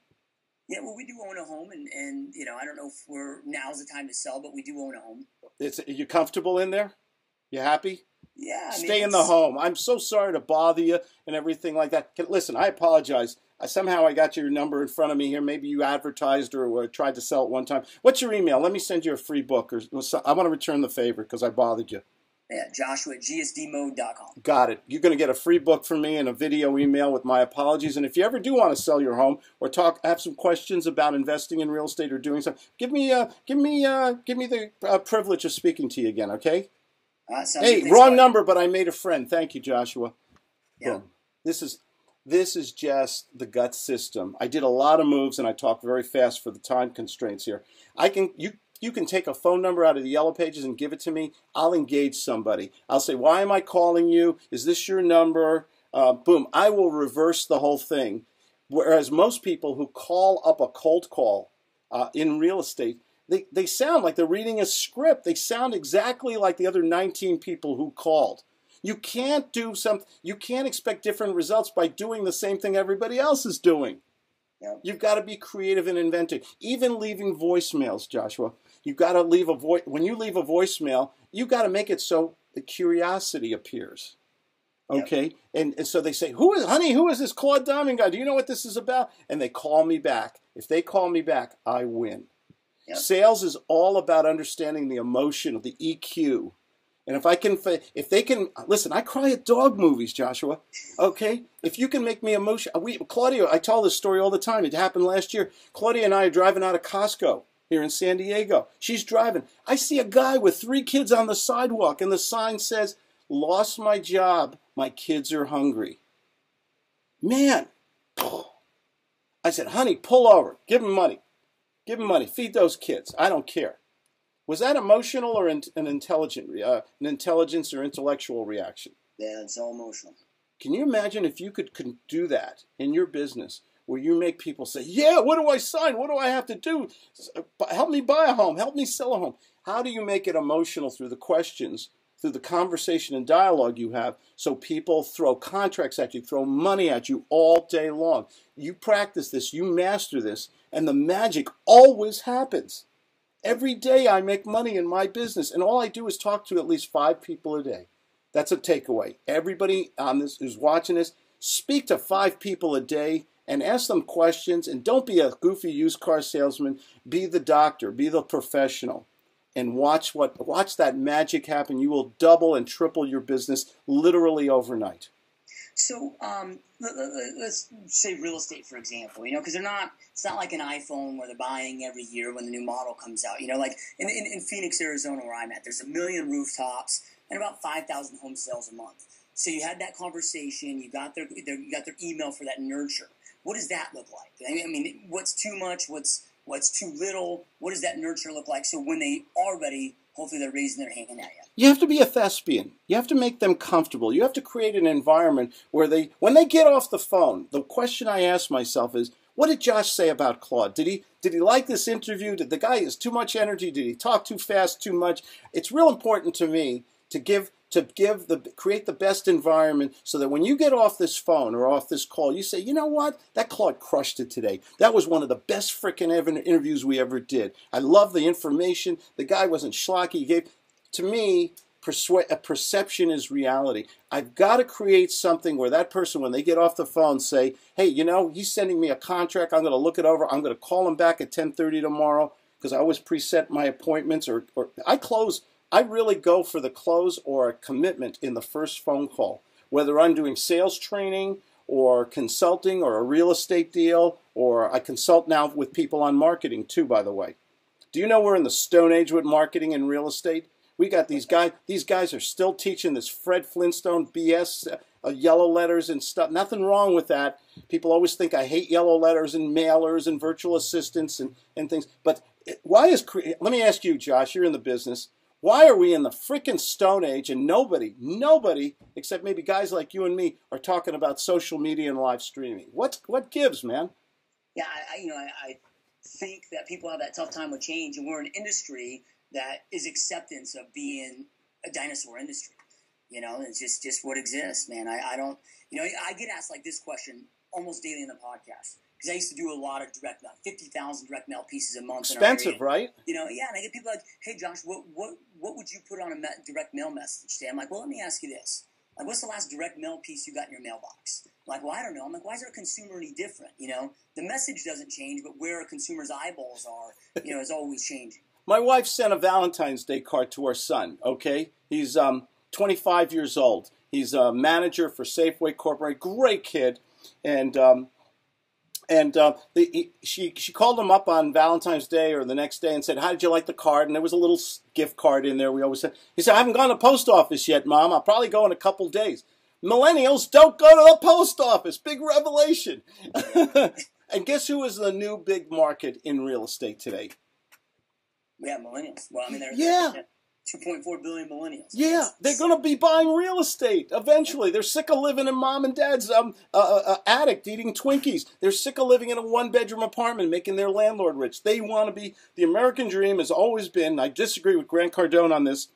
Yeah, well, we do own a home, and, and you know, I don't know if we're now's the time to sell, but we do own a home. It's you comfortable in there? You happy? Yeah. I Stay mean, in the home. I'm so sorry to bother you and everything like that. Listen, I apologize. I, somehow I got your number in front of me here. Maybe you advertised or, or tried to sell it one time. What's your email? Let me send you a free book. Or, I want to return the favor because I bothered you. Yeah, Joshua at gsdmode.com. Got it. You're going to get a free book from me and a video email with my apologies. And if you ever do want to sell your home or talk, have some questions about investing in real estate or doing something, give me, uh, give me, uh, give me the uh, privilege of speaking to you again. Okay. Uh, hey, wrong number, but I made a friend. Thank you, Joshua. Yeah. Boom. This is this is just the gut system. I did a lot of moves and I talk very fast for the time constraints here. I can you you can take a phone number out of the yellow pages and give it to me. I'll engage somebody. I'll say, Why am I calling you? Is this your number? Uh, boom. I will reverse the whole thing. Whereas most people who call up a cold call uh, in real estate, they, they sound like they're reading a script. They sound exactly like the other 19 people who called. You can't do something, you can't expect different results by doing the same thing everybody else is doing. You've got to be creative and inventive. Even leaving voicemails, Joshua. You've got to leave a voice. When you leave a voicemail, you've got to make it so the curiosity appears. Okay, yep. and, and so they say, "Who is, honey? Who is this Claude Diamond guy? Do you know what this is about?" And they call me back. If they call me back, I win. Yep. Sales is all about understanding the emotion, of the EQ, and if I can, if they can, listen, I cry at dog movies, Joshua. Okay, if you can make me emotional, we Claudia, I tell this story all the time. It happened last year. Claudia and I are driving out of Costco here in San Diego. She's driving. I see a guy with three kids on the sidewalk, and the sign says, "Lost my job. My kids are hungry." Man, I said, "Honey, pull over. Give him money. Give him money. Feed those kids. I don't care." Was that emotional or an intelligent, uh, an intelligence or intellectual reaction? Yeah, it's all emotional. Can you imagine if you could, could do that in your business, where you make people say, "Yeah, what do I sign? What do I have to do? Uh, help me buy a home. Help me sell a home." How do you make it emotional through the questions, through the conversation and dialogue you have, so people throw contracts at you, throw money at you all day long? You practice this, you master this, and the magic always happens. Every day I make money in my business, and all I do is talk to at least five people a day. That's a takeaway. Everybody on this who's watching this, speak to five people a day and ask them questions. And don't be a goofy used car salesman. Be the doctor. Be the professional. And watch what watch that magic happen. You will double and triple your business literally overnight. So um, let, us say real estate, for example, you know, because they're not, it's not like an iPhone where they're buying every year when the new model comes out. You know, like in, in, in Phoenix, Arizona, where I'm at, there's a million rooftops and about 5,000 home sales a month. So you had that conversation, you got their, their, you got their email for that nurture. What does that look like? I mean, what's too much? What's what's too little? What does that nurture look like? So when they are ready, hopefully they're raising their hand at you. You have to be a thespian. You have to make them comfortable. You have to create an environment where they, when they get off the phone, the question I ask myself is, what did Josh say about Claude? Did he did he like this interview? Did the guy has too much energy? Did he talk too fast, too much? It's real important to me to give to give the create the best environment so that when you get off this phone or off this call, you say, you know what, that Claude crushed it today. That was one of the best freaking interviews we ever did. I love the information. The guy wasn't schlocky. He gave to me. A perception is reality. I've got to create something where that person, when they get off the phone, say, "Hey, you know, he's sending me a contract. I'm going to look it over. I'm going to call him back at 10:30 tomorrow because I always preset my appointments, or, or I close I really go for the close or a commitment in the first phone call. Whether I'm doing sales training or consulting or a real estate deal, or I consult now with people on marketing too, by the way. Do you know we're in the stone age with marketing and real estate? We got these guys, these guys are still teaching this Fred Flintstone BS, uh, yellow letters and stuff. Nothing wrong with that. People always think I hate yellow letters and mailers and virtual assistants and, and things. But why is, let me ask you, Josh, you're in the business. Why are we in the freaking Stone Age and nobody, nobody, except maybe guys like you and me, are talking about social media and live streaming? What what gives, man? Yeah, I, you know, I, I think that people have that tough time with change, and we're an industry that is acceptance of being a dinosaur industry. You know, it's just just what exists, man. I, I don't, you know, I get asked like this question almost daily in the podcast because I used to do a lot of direct mail, fifty thousand direct mail pieces a month. Expensive, right? You know, yeah. And I get people like, "Hey, Josh, what what what would you put on a direct mail message today?" I'm like, "Well, let me ask you this. Like, what's the last direct mail piece you got in your mailbox?" I'm like, well, I don't know. I'm like, why is our consumer any different? You know, the message doesn't change, but where a consumer's eyeballs are, you know, is always changing. My wife sent a Valentine's Day card to her son. Okay, he's um 25 years old. He's a manager for Safeway Corporate. Great kid, and um, and uh, the, he, she she called him up on Valentine's Day or the next day and said, "How did you like the card?" And there was a little gift card in there. We always said, "He said I haven't gone to the post office yet, Mom. I'll probably go in a couple days." Millennials don't go to the post office. Big revelation. and guess who is the new big market in real estate today? Yeah, millennials. Well, I mean, they're, yeah. They're, 2.4 billion millennials. Yeah, they're going to be buying real estate eventually. They're sick of living in mom and dad's um, uh, uh, uh, attic eating Twinkies. They're sick of living in a one bedroom apartment making their landlord rich. They want to be. The American dream has always been, I disagree with Grant Cardone on this,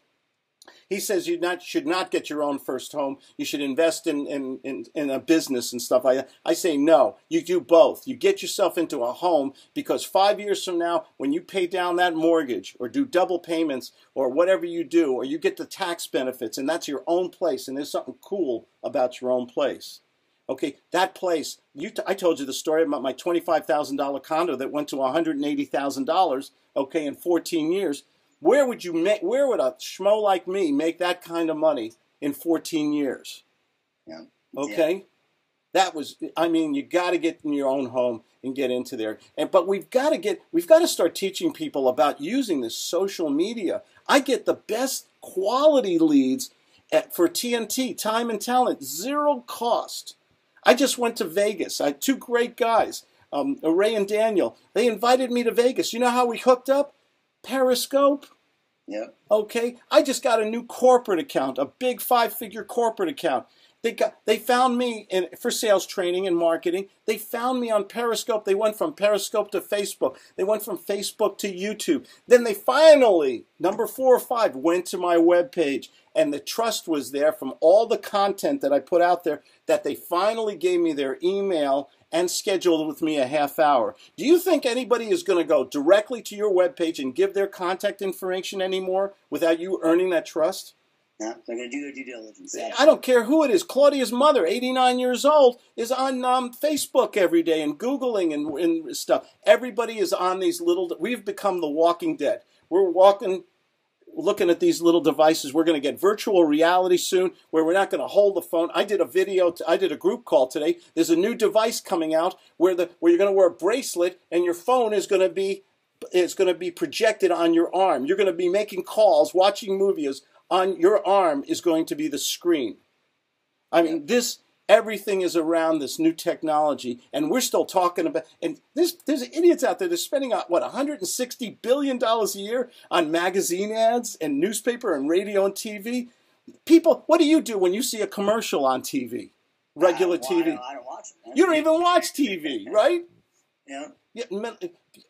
he says you not should not get your own first home. You should invest in, in, in, in, a business and stuff. I say no. You do both. You get yourself into a home because five years from now, when you pay down that mortgage or do double payments or whatever you do, or you get the tax benefits, and that's your own place, and there's something cool about your own place. Okay, that place. You t- I told you the story about my twenty-five thousand dollar condo that went to one hundred and eighty thousand dollars. Okay, in fourteen years where would you make? Where would a schmo like me make that kind of money in 14 years? Yeah. Okay. Yeah. That was. I mean, you got to get in your own home and get into there. And but we've got to get. We've got to start teaching people about using this social media. I get the best quality leads at, for TNT, time and talent, zero cost. I just went to Vegas. I had two great guys, um, Ray and Daniel. They invited me to Vegas. You know how we hooked up? Periscope. Yep. Okay. I just got a new corporate account, a big five-figure corporate account. They got they found me in, for sales training and marketing. They found me on Periscope. They went from Periscope to Facebook. They went from Facebook to YouTube. Then they finally, number four or five, went to my webpage. And the trust was there from all the content that I put out there that they finally gave me their email and scheduled with me a half hour. Do you think anybody is going to go directly to your webpage and give their contact information anymore without you earning that trust? No, they're going to do their due diligence. I don't care who it is. Claudia's mother, 89 years old, is on um, Facebook every day and Googling and, and stuff. Everybody is on these little. We've become the walking dead. We're walking looking at these little devices. We're going to get virtual reality soon where we're not going to hold the phone. I did a video, t- I did a group call today. There's a new device coming out where the where you're going to wear a bracelet and your phone is going to be it's going to be projected on your arm. You're going to be making calls, watching movies on your arm is going to be the screen. I mean, this Everything is around this new technology, and we're still talking about. And there's there's idiots out there. They're spending uh, what 160 billion dollars a year on magazine ads and newspaper and radio and TV. People, what do you do when you see a commercial on TV? Regular I TV. I don't watch it. You don't even watch TV, right? Yeah.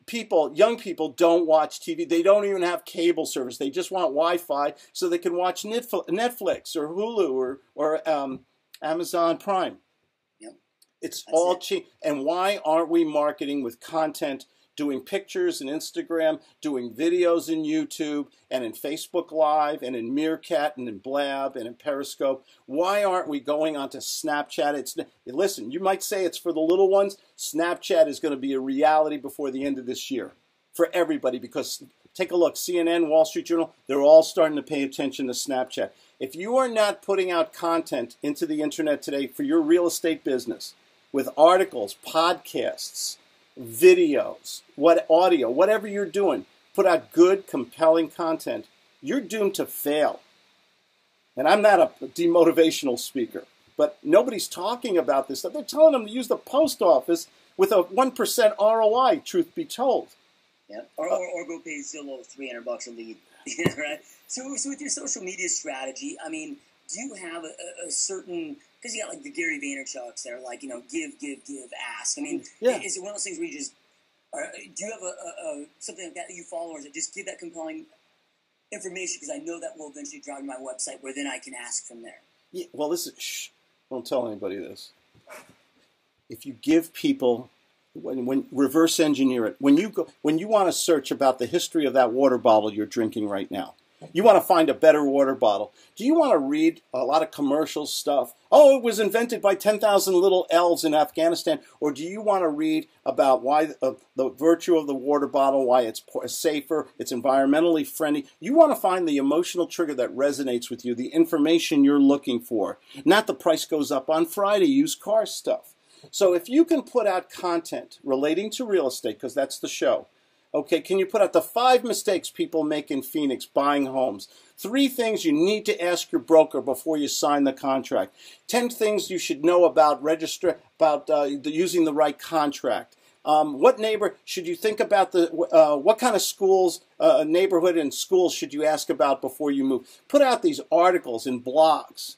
people, young people don't watch TV. They don't even have cable service. They just want Wi-Fi so they can watch Netflix or Hulu or or um, Amazon Prime. Yep. It's That's all it. cheap. And why aren't we marketing with content doing pictures in Instagram, doing videos in YouTube, and in Facebook Live, and in Meerkat, and in Blab, and in Periscope. Why aren't we going onto Snapchat? It's listen. You might say it's for the little ones. Snapchat is going to be a reality before the end of this year for everybody because take a look. CNN, Wall Street Journal, they're all starting to pay attention to Snapchat. If you are not putting out content into the internet today for your real estate business with articles, podcasts, videos, what audio, whatever you're doing, put out good, compelling content, you're doomed to fail. And I'm not a demotivational speaker, but nobody's talking about this. They're telling them to use the post office with a 1% ROI, truth be told. Yeah, or, uh, or, or go pay Zillow 300 bucks a lead. right? So, so with your social media strategy, I mean, do you have a, a certain because you got like the Gary Vaynerchuk's that are like you know give give give ask. I mean, yeah. is it one of those things where you just are, uh, do you have a, a, a, something like that that you follow, or is it just give that compelling information because I know that will eventually drive to my website where then I can ask from there. Yeah, well, this is shh, don't tell anybody this. If you give people when, when reverse engineer it, when you go when you want to search about the history of that water bottle you're drinking right now, you want to find a better water bottle. Do you want to read a lot of commercial stuff? Oh, it was invented by 10,000 little elves in Afghanistan. Or do you want to read about why uh, the virtue of the water bottle, why it's safer, it's environmentally friendly? You want to find the emotional trigger that resonates with you, the information you're looking for, not the price goes up on Friday, used car stuff. So if you can put out content relating to real estate, because that's the show, Okay, can you put out the five mistakes people make in Phoenix buying homes? Three things you need to ask your broker before you sign the contract. Ten things you should know about register about uh, the, using the right contract. Um, what neighbor should you think about the uh, what kind of schools uh, neighborhood and schools should you ask about before you move put out these articles and blogs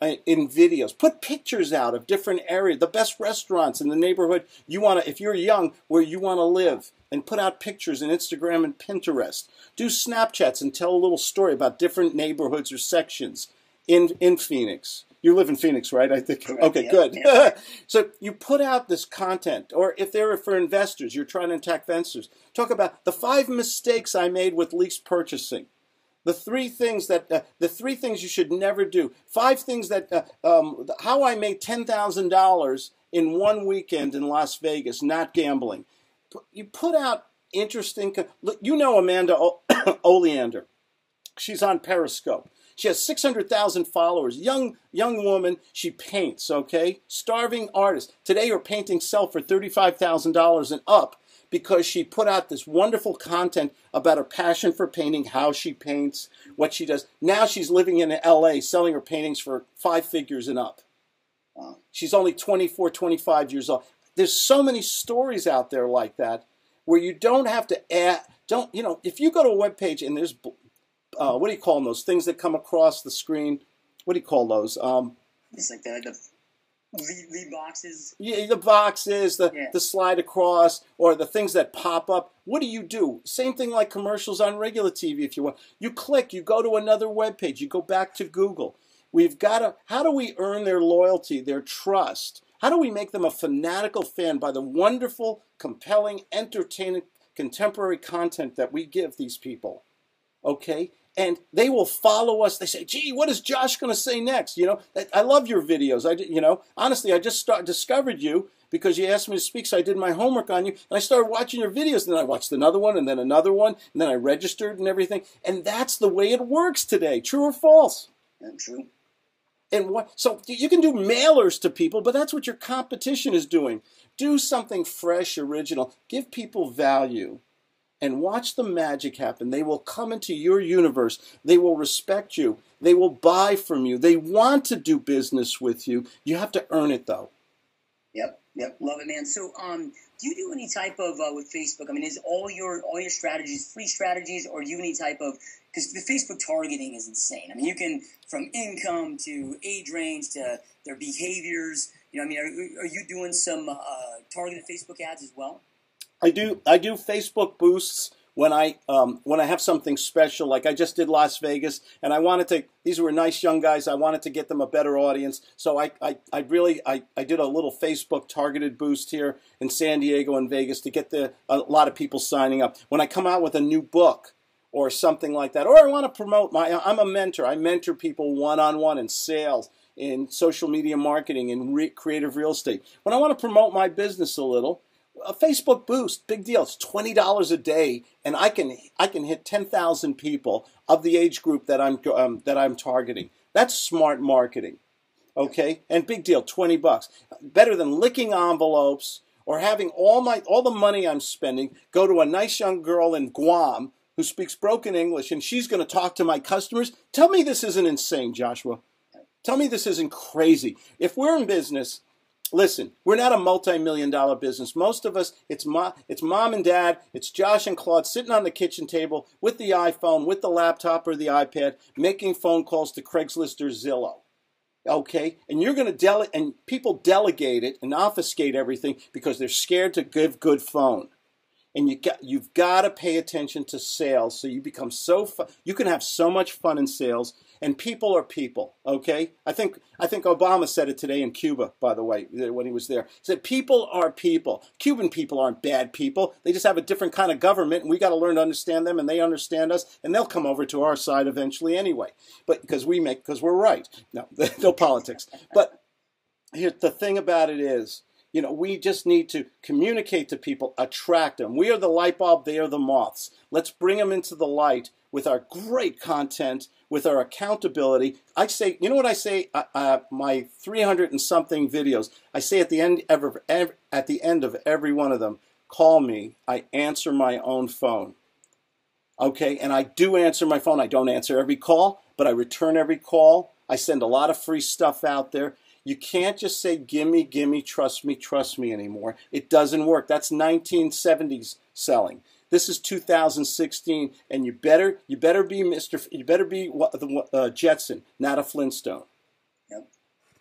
Uh, in videos put pictures out of different areas the best restaurants in the neighborhood you want to if you're young where you want to live and put out pictures in Instagram and Pinterest. Do Snapchats and tell a little story about different neighborhoods or sections in, in Phoenix. You live in Phoenix, right? I think. Correct, okay, yeah, good. Yeah. so you put out this content, or if they're for investors, you're trying to attack investors. Talk about the five mistakes I made with lease purchasing. The three things that uh, the three things you should never do. Five things that uh, um, how I made ten thousand dollars in one weekend in Las Vegas, not gambling you put out interesting. You know Amanda Oleander. She's on Periscope. She has 600,000 followers. Young young woman. She paints. Okay, starving artist. Today her paintings sell for $35,000 and up because she put out this wonderful content about her passion for painting, how she paints, what she does. Now she's living in LA selling her paintings for five figures and up. She's only 24, 25 years old there's so many stories out there like that where you don't have to add, don't, you know, if you go to a web page and there's, uh, what do you call them, those things that come across the screen? What do you call those? Um, it's like the, the lead, lead boxes. Yeah, the boxes, the, yeah. the slide across, or the things that pop up. What do you do? Same thing like commercials on regular TV if you want. You click, you go to another web page, you go back to Google. We've got to, how do we earn their loyalty, their trust? How do we make them a fanatical fan by the wonderful, compelling, entertaining, contemporary content that we give these people? Okay? And they will follow us. They say, "Gee, what is Josh going to say next?" You know, I love your videos. I, you know, honestly, I just start, discovered you because you asked me to speak, so I did my homework on you, and I started watching your videos. And then I watched another one, and then another one, and then I registered and everything. And that's the way it works today. True or false? Yeah, true. And what? So you can do mailers to people, but that's what your competition is doing. Do something fresh, original. Give people value, and watch the magic happen. They will come into your universe. They will respect you. They will buy from you. They want to do business with you. You have to earn it, though. Yep, yep, love it, man. So, um, do you do any type of uh, with Facebook? I mean, is all your all your strategies free strategies, or do you any type of because the Facebook targeting is insane. I mean, you can from income to age range to their behaviors. You know, I mean, are, are you doing some uh, targeted Facebook ads as well? I do I do Facebook boosts when I um, when I have something special, like I just did Las Vegas, and I wanted to. These were nice young guys. I wanted to get them a better audience, so I I, I really I, I did a little Facebook targeted boost here in San Diego and Vegas to get the a lot of people signing up. When I come out with a new book or something like that, or I want to promote my. I'm a mentor. I mentor people one on one in sales, in social media marketing, in re- creative real estate. When I want to promote my business a little a Facebook boost, big deal. It's twenty dollars a day, and I can I can hit ten thousand people of the age group that I'm um, that I'm targeting. That's smart marketing, okay? And big deal, twenty bucks, better than licking envelopes or having all my all the money I'm spending go to a nice young girl in Guam who speaks broken English, and she's going to talk to my customers. Tell me this isn't insane, Joshua. Tell me this isn't crazy. If we're in business listen, we're not a multi-million dollar business. Most of us, it's mom, it's mom and dad, it's Josh and Claude sitting on the kitchen table with the iPhone, with the laptop or the iPad, making phone calls to Craigslist or Zillow. Okay, and you're going to delegate, and people delegate it and obfuscate everything because they're scared to give good phone. And you got, you've got to pay attention to sales so you become so fun. You can have so much fun in sales and people are people. Okay, I think I think Obama said it today in Cuba. By the way, when he was there, he said people are people. Cuban people aren't bad people. They just have a different kind of government, and we got to learn to understand them, and they understand us, and they'll come over to our side eventually anyway. But because we make because we're right. No, no politics. But here the thing about it is you know, we just need to communicate to people, attract them. We are the light bulb, they are the moths. Let's bring them into the light with our great content, with our accountability. I say, you know what I say? Uh, uh, my 300 and something videos. I say at the end ever, ever, at the end of every one of them, call me. I answer my own phone. Okay, and I do answer my phone. I don't answer every call, but I return every call. I send a lot of free stuff out there. You can't just say gimme, gimme, trust me, trust me anymore. It doesn't work. That's 1970s selling. This is 2016, and you better you better be Mr. You better be uh, Jetson, not a Flintstone.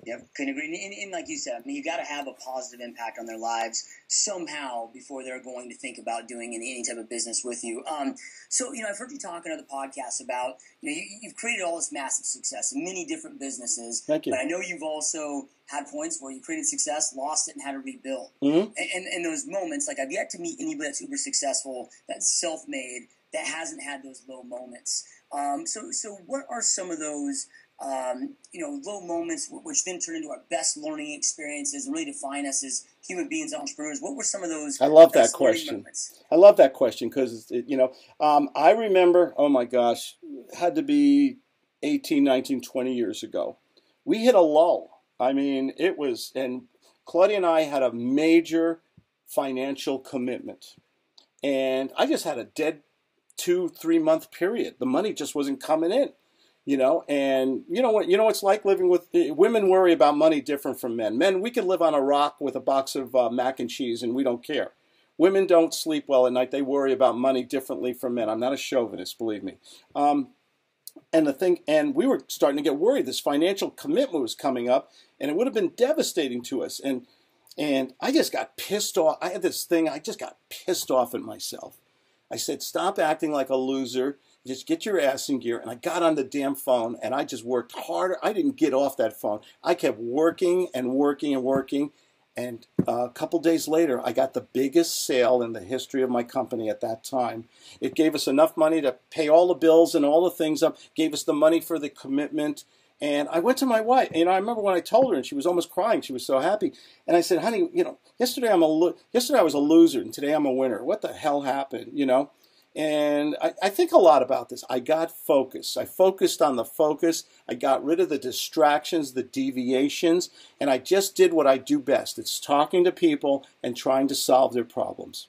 Yep. Couldn't agree. And, and, and, like you said, I mean, you got to have a positive impact on their lives somehow before they're going to think about doing any, any type of business with you. Um, so, you know, I've heard you talk in other podcasts about, you know, you, have created all this massive success in many different businesses. Thank you. But I know you've also had points where you created success, lost it, and had to rebuild. Mm-hmm. And, and, and those moments, like I've yet to meet anybody that's uber successful, that's self-made, that hasn't had those low moments. Um, so, so what are some of those um, you know, low moments, which then turn into our best learning experiences and really define us as human beings, entrepreneurs. What were some of those? I love that question. I love that question because, you know, um, I remember, oh my gosh, had to be 18, 19, 20 years ago. We hit a lull. I mean, it was, and Claudia and I had a major financial commitment. And I just had a dead two, three month period. The money just wasn't coming in you know and you know what you know it's like living with eh, women worry about money different from men. Men we can live on a rock with a box of uh, mac and cheese and we don't care. Women don't sleep well at night. They worry about money differently from men. I'm not a chauvinist believe me. Um, and the thing and we were starting to get worried. This financial commitment was coming up and it would have been devastating to us. And and i just got pissed off. I had this thing i just got pissed off at myself. I said stop acting like a loser just get your ass in gear. And I got on the damn phone and I just worked harder. I didn't get off that phone. I kept working and working and working. And uh, a couple days later, I got the biggest sale in the history of my company at that time. It gave us enough money to pay all the bills and all the things up, gave us the money for the commitment. And I went to my wife. Know, I remember when I told her, and she was almost crying. She was so happy. And I said, "Honey, you know, yesterday I'm a yesterday I was a loser, and today I'm a winner. What the hell happened? You know?" And I, I, think a lot about this. I got focus. I focused on the focus. I got rid of the distractions, the deviations, and I just did what I do best. It's talking to people and trying to solve their problems.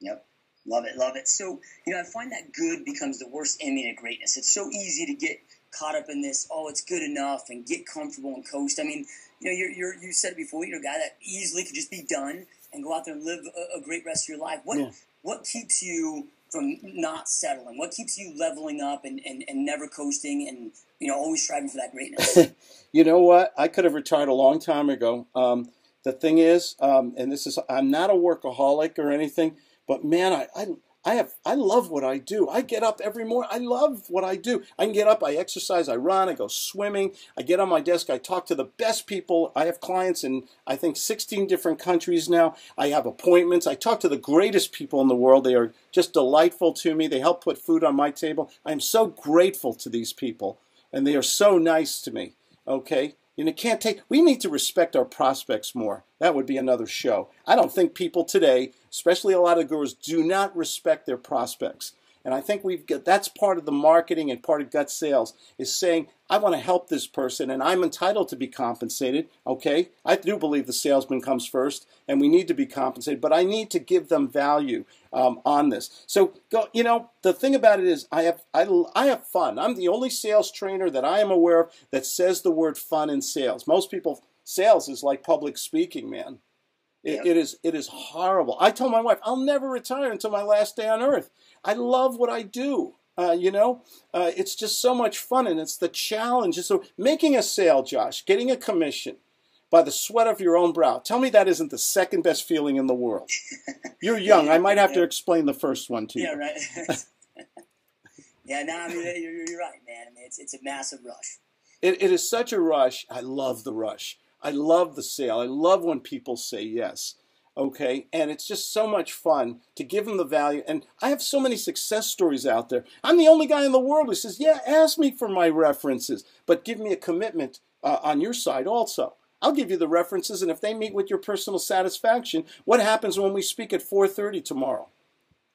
Yep. Love it, love it. So, you know, I find that good becomes the worst enemy to greatness. It's so easy to get caught up in this, oh, it's good enough and get comfortable and coast. I mean, you know, you're, you're, you said it before, you're a guy that easily could just be done and go out there and live a, a great rest of your life. What, yeah. what keeps you from not settling? What keeps you leveling up and, and, and never coasting and you know always striving for that greatness? you know what? I could have retired a long time ago. Um, the thing is, um, and this is, I'm not a workaholic or anything, But man, I, I I have I love what I do. I get up every morning. I love what I do. I can get up, I exercise, I run, I go swimming, I get on my desk, I talk to the best people. I have clients in I think 16 different countries now. I have appointments. I talk to the greatest people in the world. They are just delightful to me. They help put food on my table. I'm so grateful to these people and they are so nice to me. Okay? You it can't take. We need to respect our prospects more. That would be another show. I don't think people today, especially a lot of gurus, do not respect their prospects. And I think we've got that's part of the marketing and part of gut sales is saying, I want to help this person and I'm entitled to be compensated. Okay. I do believe the salesman comes first and we need to be compensated, but I need to give them value um, on this. So go, you know, the thing about it is I have, I, I have fun. I'm the only sales trainer that I am aware of that says the word fun in sales. Most people, sales is like public speaking, man. It, it is it is horrible. I told my wife I'll never retire until my last day on earth. I love what I do. Uh, you know, uh, it's just so much fun, and it's the challenge. So making a sale, Josh, getting a commission by the sweat of your own brow. Tell me that isn't the second best feeling in the world. You're young. I might have yeah. to explain the first one to you. Yeah, right. yeah, no, I mean you're, you're right, man. I mean it's it's a massive rush. It, it is such a rush. I love the rush. I love the sale. I love when people say yes okay? And it's just so much fun to give them the value. And I have so many success stories out there. I'm the only guy in the world who says, yeah, ask me for my references, but give me a commitment uh, on your side also. I'll give you the references, and if they meet with your personal satisfaction, what happens when we speak at 4:30 tomorrow?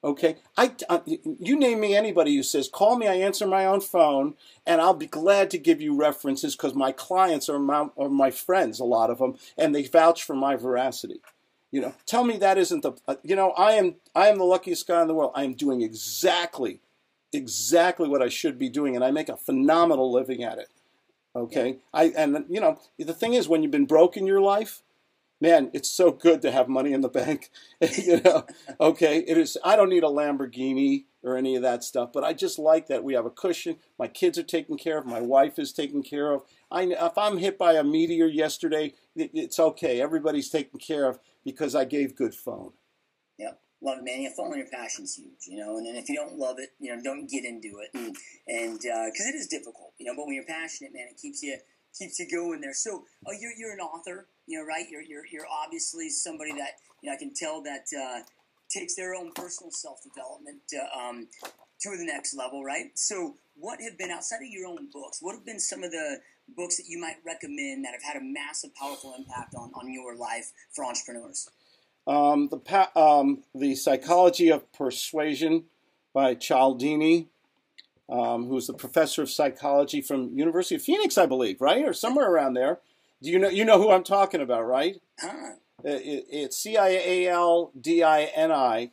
Okay, I, uh, you name me anybody who says, call me, I answer my own phone, and I'll be glad to give you references because my clients are my, are my friends, a lot of them, and they vouch for my veracity. You know, tell me that isn't the. Uh, you know, I am I am the luckiest guy in the world. I am doing exactly, exactly what I should be doing, and I make a phenomenal living at it. Okay, I and you know the thing is when you've been broke in your life, man, it's so good to have money in the bank. you know, okay, it is. I don't need a Lamborghini or any of that stuff, but I just like that we have a cushion. My kids are taken care of. My wife is taken care of. I if I'm hit by a meteor yesterday, it's okay. Everybody's taken care of because I gave good phone. Yep. Love it, man. Yeah, following your passion's huge, you know. And then if you don't love it, you know, don't get into it, and and because uh, it is difficult, you know. But when you're passionate, man, it keeps you keeps you going there. So, oh, you're you're an author, you know, right? You're you're you're obviously somebody that you know I can tell that uh, takes their own personal self development uh, um, to the next level, right? So, what have been outside of your own books? What have been some of the books that you might recommend that have had a massive, powerful impact on, on your life for entrepreneurs? Um, the um, the Psychology of Persuasion by Cialdini, um, who's the professor of psychology from University of Phoenix, I believe, right, or somewhere around there. Do you know you know who I'm talking about, right? Huh. It, it's C I A L D I N I.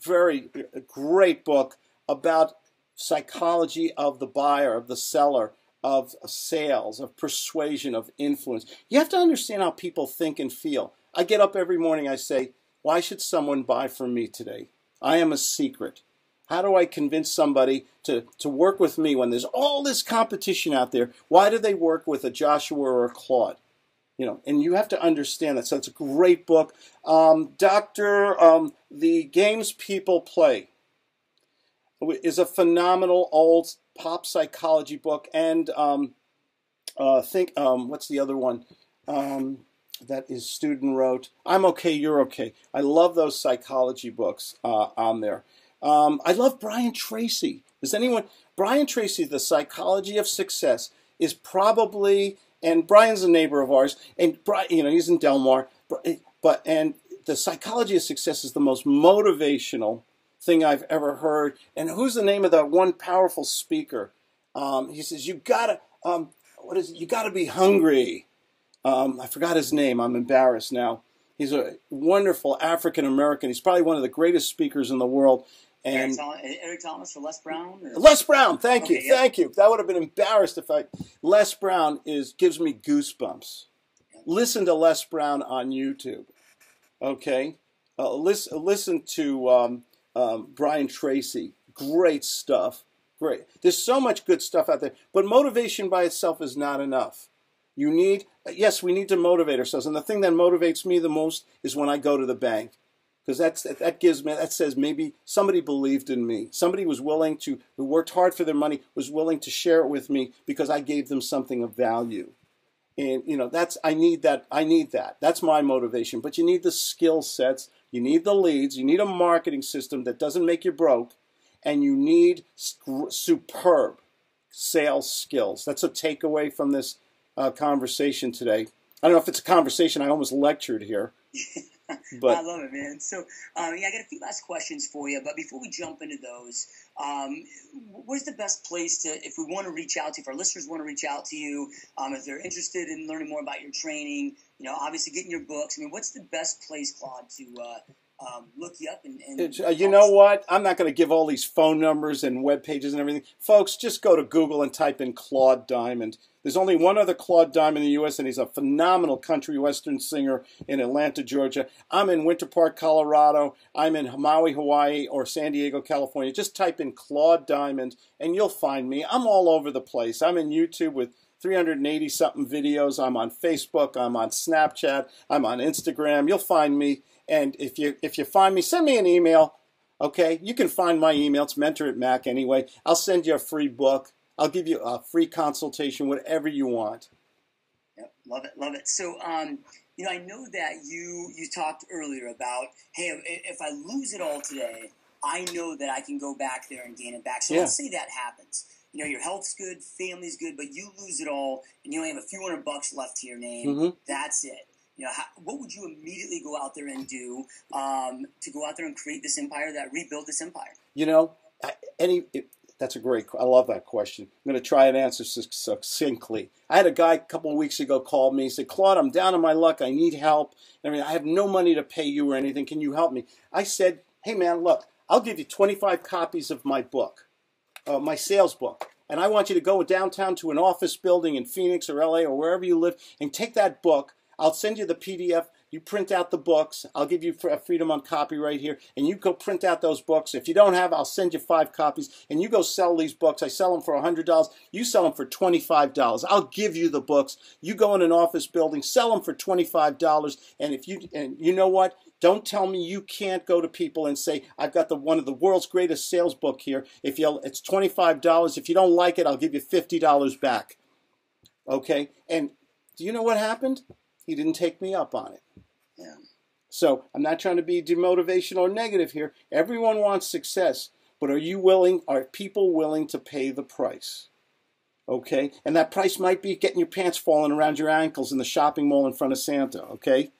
Very great book about psychology of the buyer, of the seller, of sales, of persuasion, of influence. You have to understand how people think and feel. I get up every morning, I say, Why should someone buy from me today? I am a secret. How do I convince somebody to, to work with me when there's all this competition out there? Why do they work with a Joshua or a Claude? You know, and you have to understand that. So it's a great book. Um, Doctor, um, the games people play is a phenomenal old pop psychology book, and um, uh, think um, what's the other one um, that is student wrote? I'm okay, you're okay. I love those psychology books uh, on there. Um, I love Brian Tracy. Does anyone? Brian Tracy, The Psychology of Success, is probably, and Brian's a neighbor of ours, and Brian, you know, he's in Del Mar, but and the Psychology of Success is the most motivational thing I've ever heard. And who's the name of that one powerful speaker? Um, he says, "You gotta, um, what is it? You gotta be hungry." Um, I forgot his name. I'm embarrassed now. He's a wonderful African American. He's probably one of the greatest speakers in the world. And Eric, Thomas or Les Brown? Or? Les Brown, thank okay, you, thank you. That would have been embarrassed if I. Les Brown is gives me goosebumps. Listen to Les Brown on YouTube. Okay, uh, listen listen to um, um, Brian Tracy. Great stuff. Great. There's so much good stuff out there. But motivation by itself is not enough. You need, yes, we need to motivate ourselves. And the thing that motivates me the most is when I go to the bank. because that's that gives me that says maybe somebody believed in me somebody was willing to who worked hard for their money was willing to share it with me because i gave them something of value and you know that's i need that i need that that's my motivation but you need the skill sets you need the leads you need a marketing system that doesn't make you broke and you need superb sales skills that's a takeaway from this uh, conversation today i don't know if it's a conversation i almost lectured here But I love it, man. So, um, yeah, I got a few last questions for you. But before we jump into those, um, where's the best place to, if we want to reach out to, if our listeners want to reach out to you, um, if they're interested in learning more about your training, you know, obviously getting your books. I mean, what's the best place, Claude, to uh, um, look you up and, and uh, you know what? I'm not going to give all these phone numbers and web pages and everything. Folks just go to google and type in claude diamond. There's only one other claude diamond in the us and he's a phenomenal country western singer in atlanta georgia. I'm in winter park colorado. I'm in maui hawaii or san diego california. Just type in claude diamond and you'll find me. I'm all over the place. I'm in youtube with 380 something videos. I'm on facebook. I'm on snapchat. I'm on instagram. You'll find me and if you if you find me, send me an email. Okay, you can find my email. It's mentor at Mac anyway. I'll send you a free book. I'll give you a free consultation, whatever you want. Yep, love it, love it. So, um, you know, I know that you you talked earlier about, hey, if I lose it all today, I know that I can go back there and gain it back. So yeah. let's say that happens. You know, your health's good, family's good, but you lose it all, and you only have a few hundred bucks left to your name. Mm-hmm. That's it you know, how, what would you immediately go out there and do um, to go out there and create this empire, that rebuild this empire? You know, any it, that's a great. I love that question. I'm going to try and answer succinctly. I had a guy a couple of weeks ago called me. He said, "Claude, I'm down on my luck. I need help. I mean, I have no money to pay you or anything. Can you help me?" I said, "Hey, man, look, I'll give you 25 copies of my book, uh, my sales book." And I want you to go downtown to an office building in Phoenix or LA or wherever you live and take that book I'll send you the PDF. You print out the books. I'll give you freedom on copyright here, and you go print out those books. If you don't have, I'll send you five copies, and you go sell these books. I sell them for hundred dollars. You sell them for twenty-five dollars. I'll give you the books. You go in an office building, sell them for twenty-five dollars, and if you and you know what, don't tell me you can't go to people and say, I've got the one of the world's greatest sales book here. If you it's $25. If you don't like it, I'll give you $50 back. Okay? And do you know what happened? He didn't take me up on it. Yeah. So I'm not trying to be demotivational or negative here. Everyone wants success, but are you willing, are people willing to pay the price? Okay? And that price might be getting your pants falling around your ankles in the shopping mall in front of Santa, okay?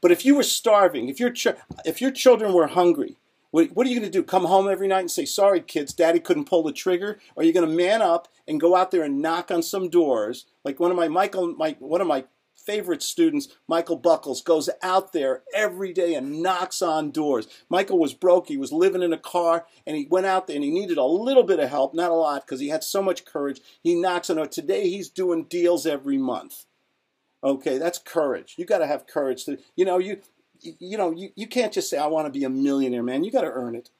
But if you were starving, if your, ch- if your children were hungry, what, what are you going to do? Come home every night and say, sorry, kids, daddy couldn't pull the trigger? Or are you going to man up and go out there and knock on some doors? Like one of my Michael, my, one of my favorite students, Michael Buckles, goes out there every day and knocks on doors. Michael was broke. He was living in a car and he went out there and he needed a little bit of help, not a lot, because he had so much courage. He knocks on door. Today he's doing deals every month. Okay, that's courage. You got to have courage to, you know, you, you know, you, you can't just say, I want to be a millionaire, man. You got to earn it.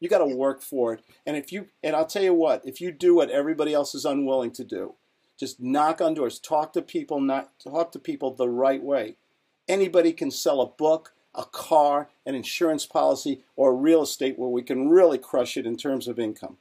You got to work for it. And if you, and I'll tell you what, if you do what everybody else is unwilling to do, just knock on doors, talk to people, not talk to people the right way. Anybody can sell a book, a car, an insurance policy, or real estate where we can really crush it in terms of income.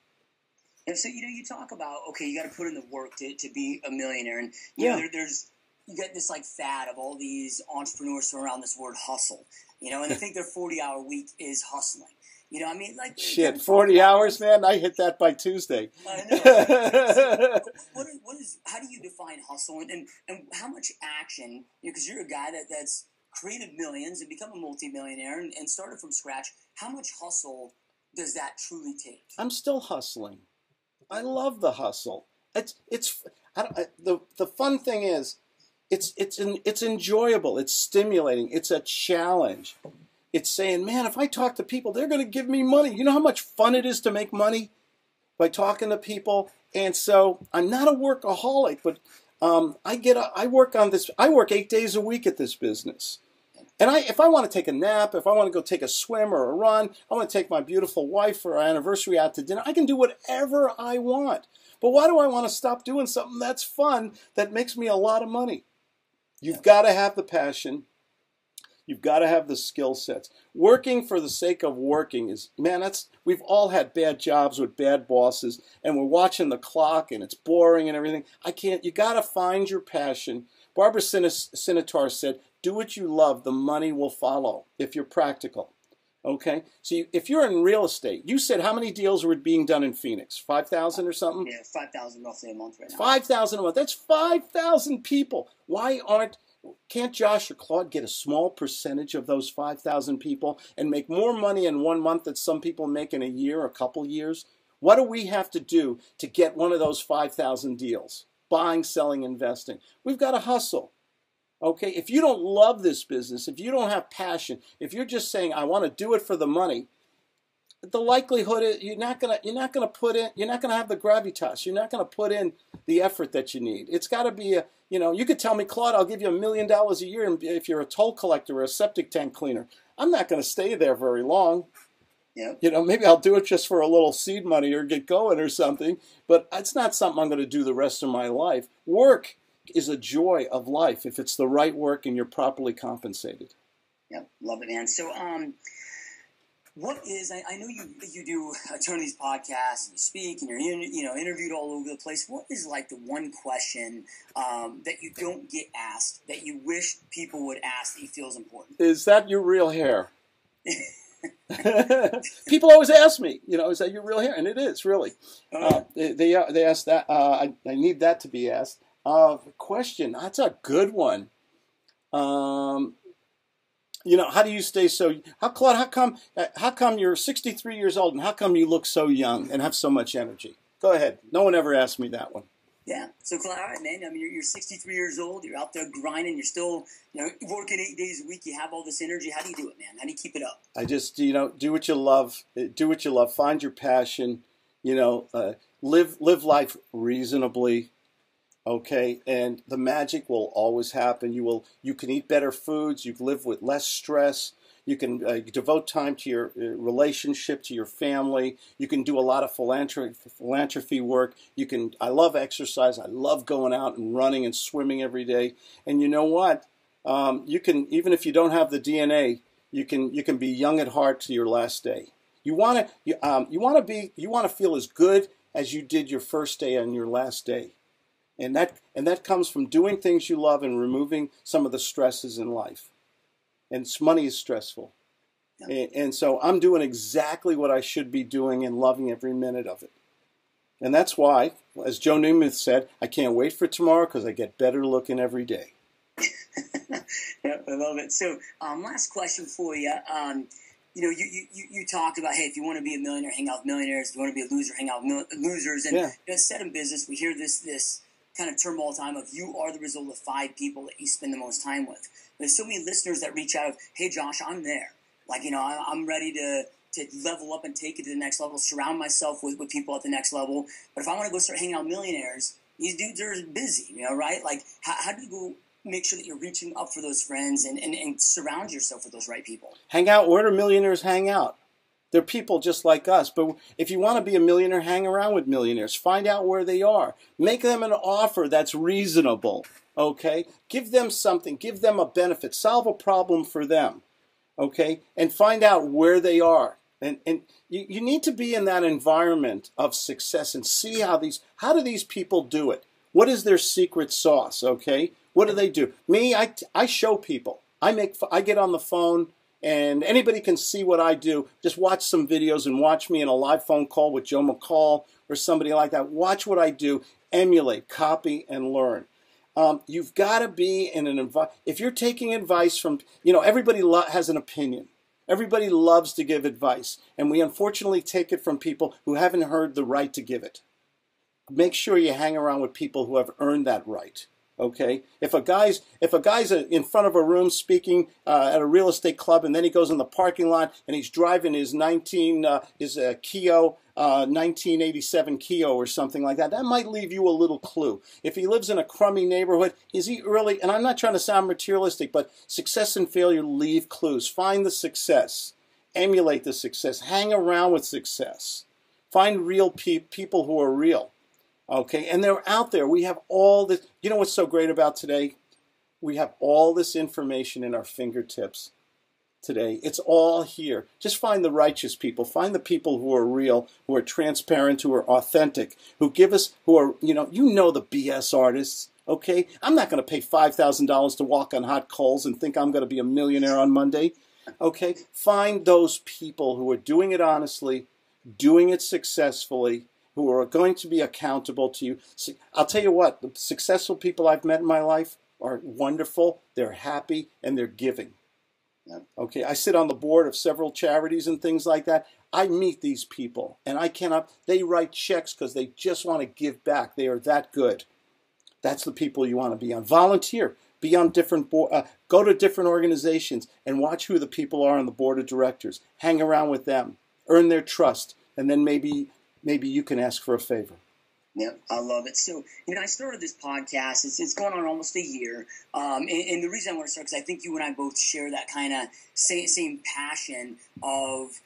And so you know, you talk about okay, you got to put in the work to, to be a millionaire, and you yeah. know, there, there's you get this like fad of all these entrepreneurs around this word hustle, you know, and they think their forty hour week is hustling. You know, I mean, like shit, forty hours, man. I hit that by Tuesday. I know. so, what, is, what is? How do you define hustle, and and, and how much action? Because you know, you're a guy that that's created millions and become a multimillionaire and, and started from scratch. How much hustle does that truly take? I'm still hustling. I love the hustle. It's it's I I, the the fun thing is, it's it's it's enjoyable. It's stimulating. It's a challenge it's saying, man, if I talk to people, they're going to give me money. You know how much fun it is to make money by talking to people? And so I'm not a workaholic, but um, I get a, I work on this. I work eight days a week at this business. And I, if I want to take a nap, if I want to go take a swim or a run, I want to take my beautiful wife for our anniversary out to dinner, I can do whatever I want. But why do I want to stop doing something that's fun that makes me a lot of money? You've got to have the passion. You've got to have the skill sets. Working for the sake of working is, man, that's, we've all had bad jobs with bad bosses and we're watching the clock and it's boring and everything. I can't, you got to find your passion. Barbara Sinetar said, do what you love, the money will follow if you're practical. Okay, so you, if you're in real estate, you said how many deals were being done in Phoenix? Five thousand or something? Yeah, five thousand roughly a month right now. Five thousand a month. That's five thousand people. Why aren't can't Josh or Claude get a small percentage of those 5,000 people and make more money in one month than some people make in a year, a couple years? What do we have to do to get one of those 5,000 deals? Buying, selling, investing. We've got to hustle. Okay? If you don't love this business, if you don't have passion, if you're just saying, I want to do it for the money, the likelihood is you're not gonna you're not gonna put in you're not gonna have the gravitas. You're not gonna put in the effort that you need. It's got to be a you know you could tell me Claude I'll give you a million dollars a year if you're a toll collector or a septic tank cleaner. I'm not going to stay there very long. Yep. You know, maybe I'll do it just for a little seed money or get going or something, but it's not something I'm going to do the rest of my life. Work is a joy of life if it's the right work and you're properly compensated. Yep, love it, man. So, um, what is I, I, know you you do a ton of these podcasts and you speak and you're in, you know interviewed all over the place. What is like the one question um, that you don't get asked that you wish people would ask that you feel is important? Is that your real hair? People always ask me you know is that your real hair? And it is really. Uh, uh they, they, uh, they ask that uh, I, I need that to be asked. Uh, question that's a good one. Um, you know, how do you stay so? How Claude? How come? Uh, how come you're 63 years old and how come you look so young and have so much energy? Go ahead. No one ever asked me that one. Yeah. So, Claude, all right, man. I mean, you're, you're 63 years old. You're out there grinding. You're still, you know, working eight days a week. You have all this energy. How do you do it, man? How do you keep it up? I just, you know, do what you love. Do what you love. Find your passion. You know, uh, live live life reasonably okay? And the magic will always happen. You will you can eat better foods. You live with less stress. You can uh, devote time to your uh, relationship to your family. You can do a lot of philanthropy, philanthropy work. You can i love exercise. I love going out and running and swimming every day. And you know what? Um, you can even if you don't have the dna you can you can be young at heart to your last day. You want to you, um, you want to be you want to feel as good as you did your first day and your last day and that and that comes from doing things you love and removing some of the stresses in life and money is stressful yeah. and, and, so i'm doing exactly what i should be doing and loving every minute of it and that's why as joe namath said i can't wait for tomorrow because i get better looking every day yeah, I love it. So, um, last question for you. Um, you know, you, you, you talked about, hey, if you want to be a millionaire, hang out with millionaires. If you want to be a loser, hang out with losers. And yeah. you know, set in business, we hear this this kind of turmoil time of you are the result of five people that you spend the most time with. There's so many listeners that reach out of, hey Josh, I'm there. Like, you know, I'm ready to to level up and take it to the next level, surround myself with, with people at the next level. But if I want to go start hanging out millionaires, these dudes are busy, you know, right? Like, how, how do you go make sure that you're reaching up for those friends and, and, and surround yourself with those right people? Hang out. Where do millionaires hang out? They're people just like us. But if you want to be a millionaire, hang around with millionaires. Find out where they are. Make them an offer that's reasonable. Okay? Give them something. Give them a benefit. Solve a problem for them. Okay? And find out where they are. And, and you, you need to be in that environment of success and see how these how do these people do it? What is their secret sauce? Okay? What do they do? Me, I, I show people. I make I get on the phone and anybody can see what I do. Just watch some videos and watch me in a live phone call with Joe McCall or somebody like that. Watch what I do, emulate, copy, and learn. Um, you've got to be in an environment. If you're taking advice from, you know, everybody has an opinion. Everybody loves to give advice, and we unfortunately take it from people who haven't heard the right to give it. Make sure you hang around with people who have earned that right. Okay, if a guy's if a guy's in front of a room speaking uh, at a real estate club, and then he goes in the parking lot and he's driving his 19 uh, his uh, 1987 uh, Kia or something like that, that might leave you a little clue. If he lives in a crummy neighborhood, is he really, And I'm not trying to sound materialistic, but success and failure leave clues. Find the success, emulate the success, hang around with success, find real pe- people who are real. Okay, and they're out there. We have all this. You know what's so great about today? We have all this information in our fingertips. today. It's all here. Just find the righteous people. Find the people who are real, who are transparent, who are authentic, who give us, who are, you know, you know the BS artists. Okay, I'm not going to pay five thousand dollars to walk on hot coals and think I'm going to be a millionaire on Monday. Okay, find those people who are doing it honestly, doing it successfully, who are going to be accountable to you. I'll tell you what, the successful people I've met in my life are wonderful. They're happy and they're giving. Okay, I sit on the board of several charities and things like that. I meet these people and I cannot, they write checks because they just want to give back. They are that good. That's the people you want to be on. Volunteer. Be on different board. Uh, go to different organizations and watch who the people are on the board of directors. Hang around with them. Earn their trust, and then maybe maybe you can ask for a favor. Yeah, I love it. So, you know, I started this podcast. It's, it's going on almost a year. Um, and, and, the reason I want to start, because I think you and I both share that kind of same, same passion of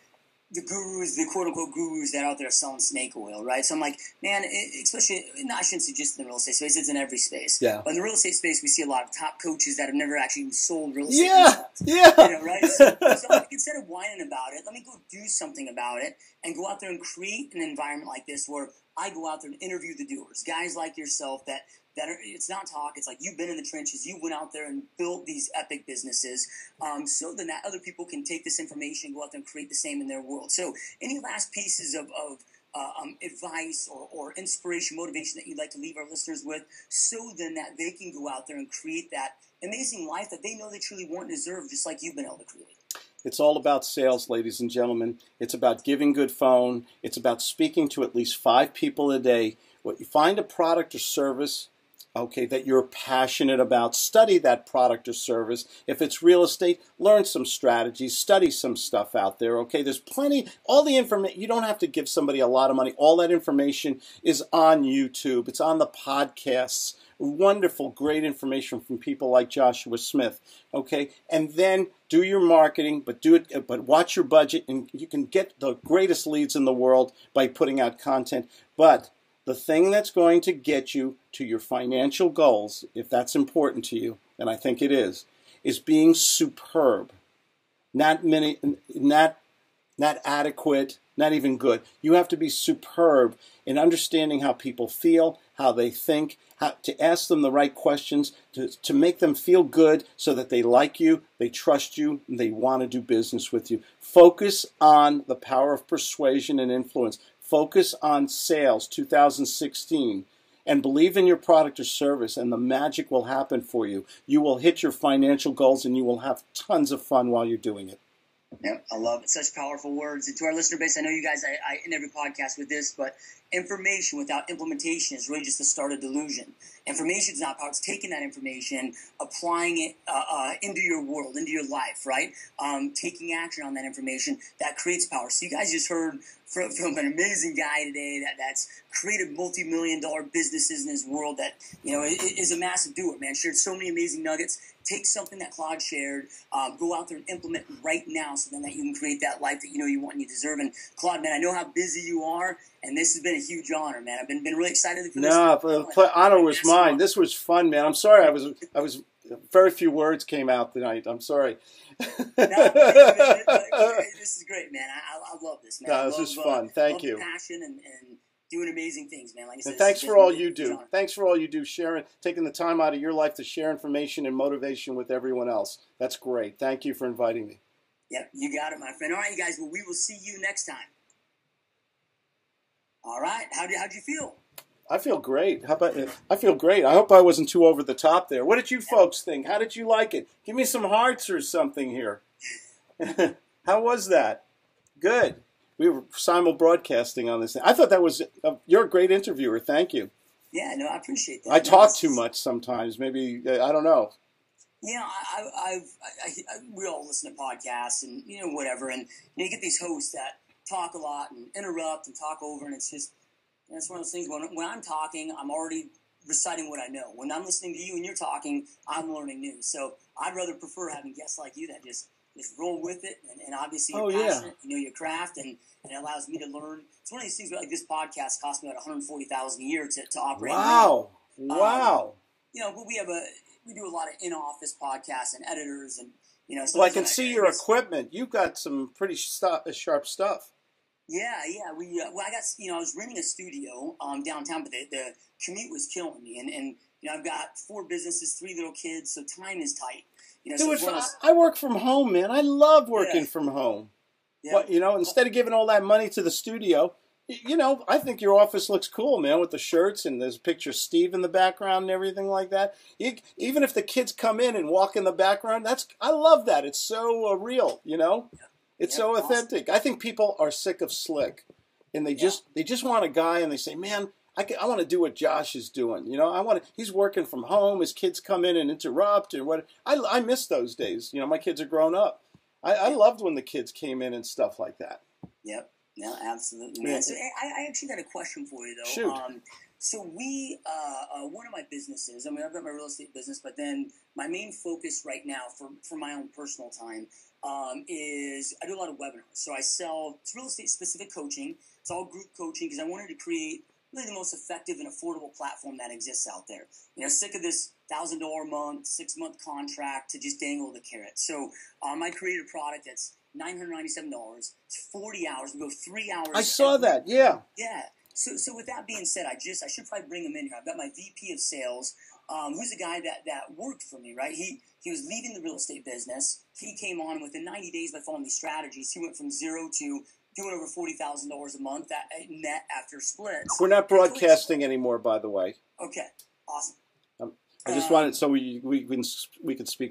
the gurus, the quote unquote gurus that are out there selling snake oil, right? So I'm like, man, it, especially, no, I shouldn't say just in the real estate space, it's in every space. Yeah. But in the real estate space, we see a lot of top coaches that have never actually sold real estate. Yeah. Themselves, yeah. You know, right? So, so like, instead of whining about it, let me go do something about it and go out there and create an environment like this where I go out there and interview the doers, guys like yourself that are, it's not talk. It's like you've been in the trenches. You went out there and built these epic businesses, um, so then that other people can take this information, go out there and create the same in their world. So, any last pieces of, of uh, um, advice or, or inspiration, motivation that you'd like to leave our listeners with, so then that they can go out there and create that amazing life that they know they truly want and deserve, just like you've been able to create. It's all about sales, ladies and gentlemen. It's about giving good phone. It's about speaking to at least five people a day. What you find a product or service okay, that you're passionate about. Study that product or service. If it's real estate, learn some strategies, study some stuff out there, okay? There's plenty, all the information, you don't have to give somebody a lot of money. All that information is on YouTube, it's on the podcasts. Wonderful, great information from people like Joshua Smith. Okay, and then do your marketing, but do it, but watch your budget, and you can get the greatest leads in the world by putting out content. But the thing that's going to get you to your financial goals, if that's important to you, and I think it is, is being superb. Not many, not, not adequate, not even good. You have to be superb in understanding how people feel, how they think, how to ask them the right questions, to, to make them feel good so that they like you, they trust you, and they want to do business with you. Focus on the power of persuasion and influence. Focus on sales 2016 and believe in your product or service, and the magic will happen for you. You will hit your financial goals and you will have tons of fun while you're doing it. Yep, I love it. Such powerful words. And to our listener base, I know you guys, I, I every podcast with this, but information without implementation is really just the start of delusion. Information is not power. It's taking that information, applying it uh, uh, into your world, into your life, right? Um, taking action on that information that creates power. So you guys just heard from, from an amazing guy today that, that's created multi-million dollar businesses in his world that, you know, is a massive doer, man. Shared so many amazing nuggets. Take something that Claude shared, uh, go out there and implement right now so then that you can create that life that you know you want and you deserve. And Claude, man, I know how busy you are, and this has been a huge honor, man. I've been, been really excited for this. No, the honor was mine. This was fun, man. I'm sorry I was, I was, very few words came out tonight. I'm sorry. no, this is great, man. I, I love this, man. No, this love, is fun. Uh, Thank you. Passion and, and doing amazing things, man. Like I said, and thanks for all you do. Thanks for all you do, sharing, taking the time out of your life to share information and motivation with everyone else. That's great. Thank you for inviting me. Yep, you got it, my friend. All right, you guys. Well, we will see you next time. All right. How did how'd you feel? I feel great. How about I feel great. I hope I wasn't too over the top there. What did you folks think? How did you like it? Give me some hearts or something here. How was that? Good we were simul broadcasting on this. Thing. I thought that was a, you're a great interviewer. Thank you. Yeah, no, I appreciate that. I talk too much sometimes. Maybe uh, I don't know. Yeah, I, I've I, I, we all listen to podcasts and you know whatever, and you, know, you get these hosts that talk a lot and interrupt and talk over, and it's just and it's one of those things when when I'm talking, I'm already reciting what I know. When I'm listening to you and you're talking, I'm learning new. So I'd rather prefer having guests like you that just just roll with it, and, and obviously you're oh, passionate, yeah. you know your craft, and, and it allows me to learn. It's one of these things where like this podcast cost me about one hundred forty thousand a year to, to operate. Wow, um, wow. You know, but we have a we do a lot of in office podcasts and editors, and You know, Well, I can see I your equipment. You've got some pretty stu- sharp stuff. Yeah, yeah. We uh, well, I got you know, I was renting a studio um, downtown, but the, the commute was killing me, and and you know, I've got four businesses, three little kids, so time is tight. You know, Dude, one I I work from home, man. I love working Yeah. from home. yeah. But you know, instead of giving all that money to the studio, you know, I think your office looks cool, man, with the shirts and there's a picture of Steve in the background and everything like that. You, even if the kids come in and walk in the background, that's I love that. It's so uh, real, you know. It's Yeah, so awesome. authentic. I think people are sick of slick, and they Yeah. just they just want a guy, and they say, man. I, can, I want to do what Josh is doing. You know, I want to. He's working from home. His kids come in and interrupt, and what. I, I miss those days. You know, my kids are grown up. I, I loved when the kids came in and stuff like that. Yep. No, absolutely, Yeah. So I, I actually got a question for you though. Shoot. Um, so we, uh, uh, one of my businesses. I mean, I've got my real estate business, but then my main focus right now for for my own personal time um, is I do a lot of webinars. So I sell it's real estate specific coaching. It's all group coaching because I wanted to create really the most effective and affordable platform that exists out there. You know, sick of this thousand dollar a month, six month contract to just dangle the carrot. So um, I created a product that's nine hundred ninety seven dollars. It's forty hours. We go three hours. I saw every- that. Yeah. yeah. So, so with that being said, I just I should probably bring him in here. I've got my VP of sales, um, who's a guy that that worked for me, right? He he was leaving the real estate business. He came on within 90 days by following these strategies. He went from zero to doing over forty thousand dollars a month that net after splits. We're not broadcasting anymore, by the way. Okay, awesome. I just Um, wanted so we we we can we could speak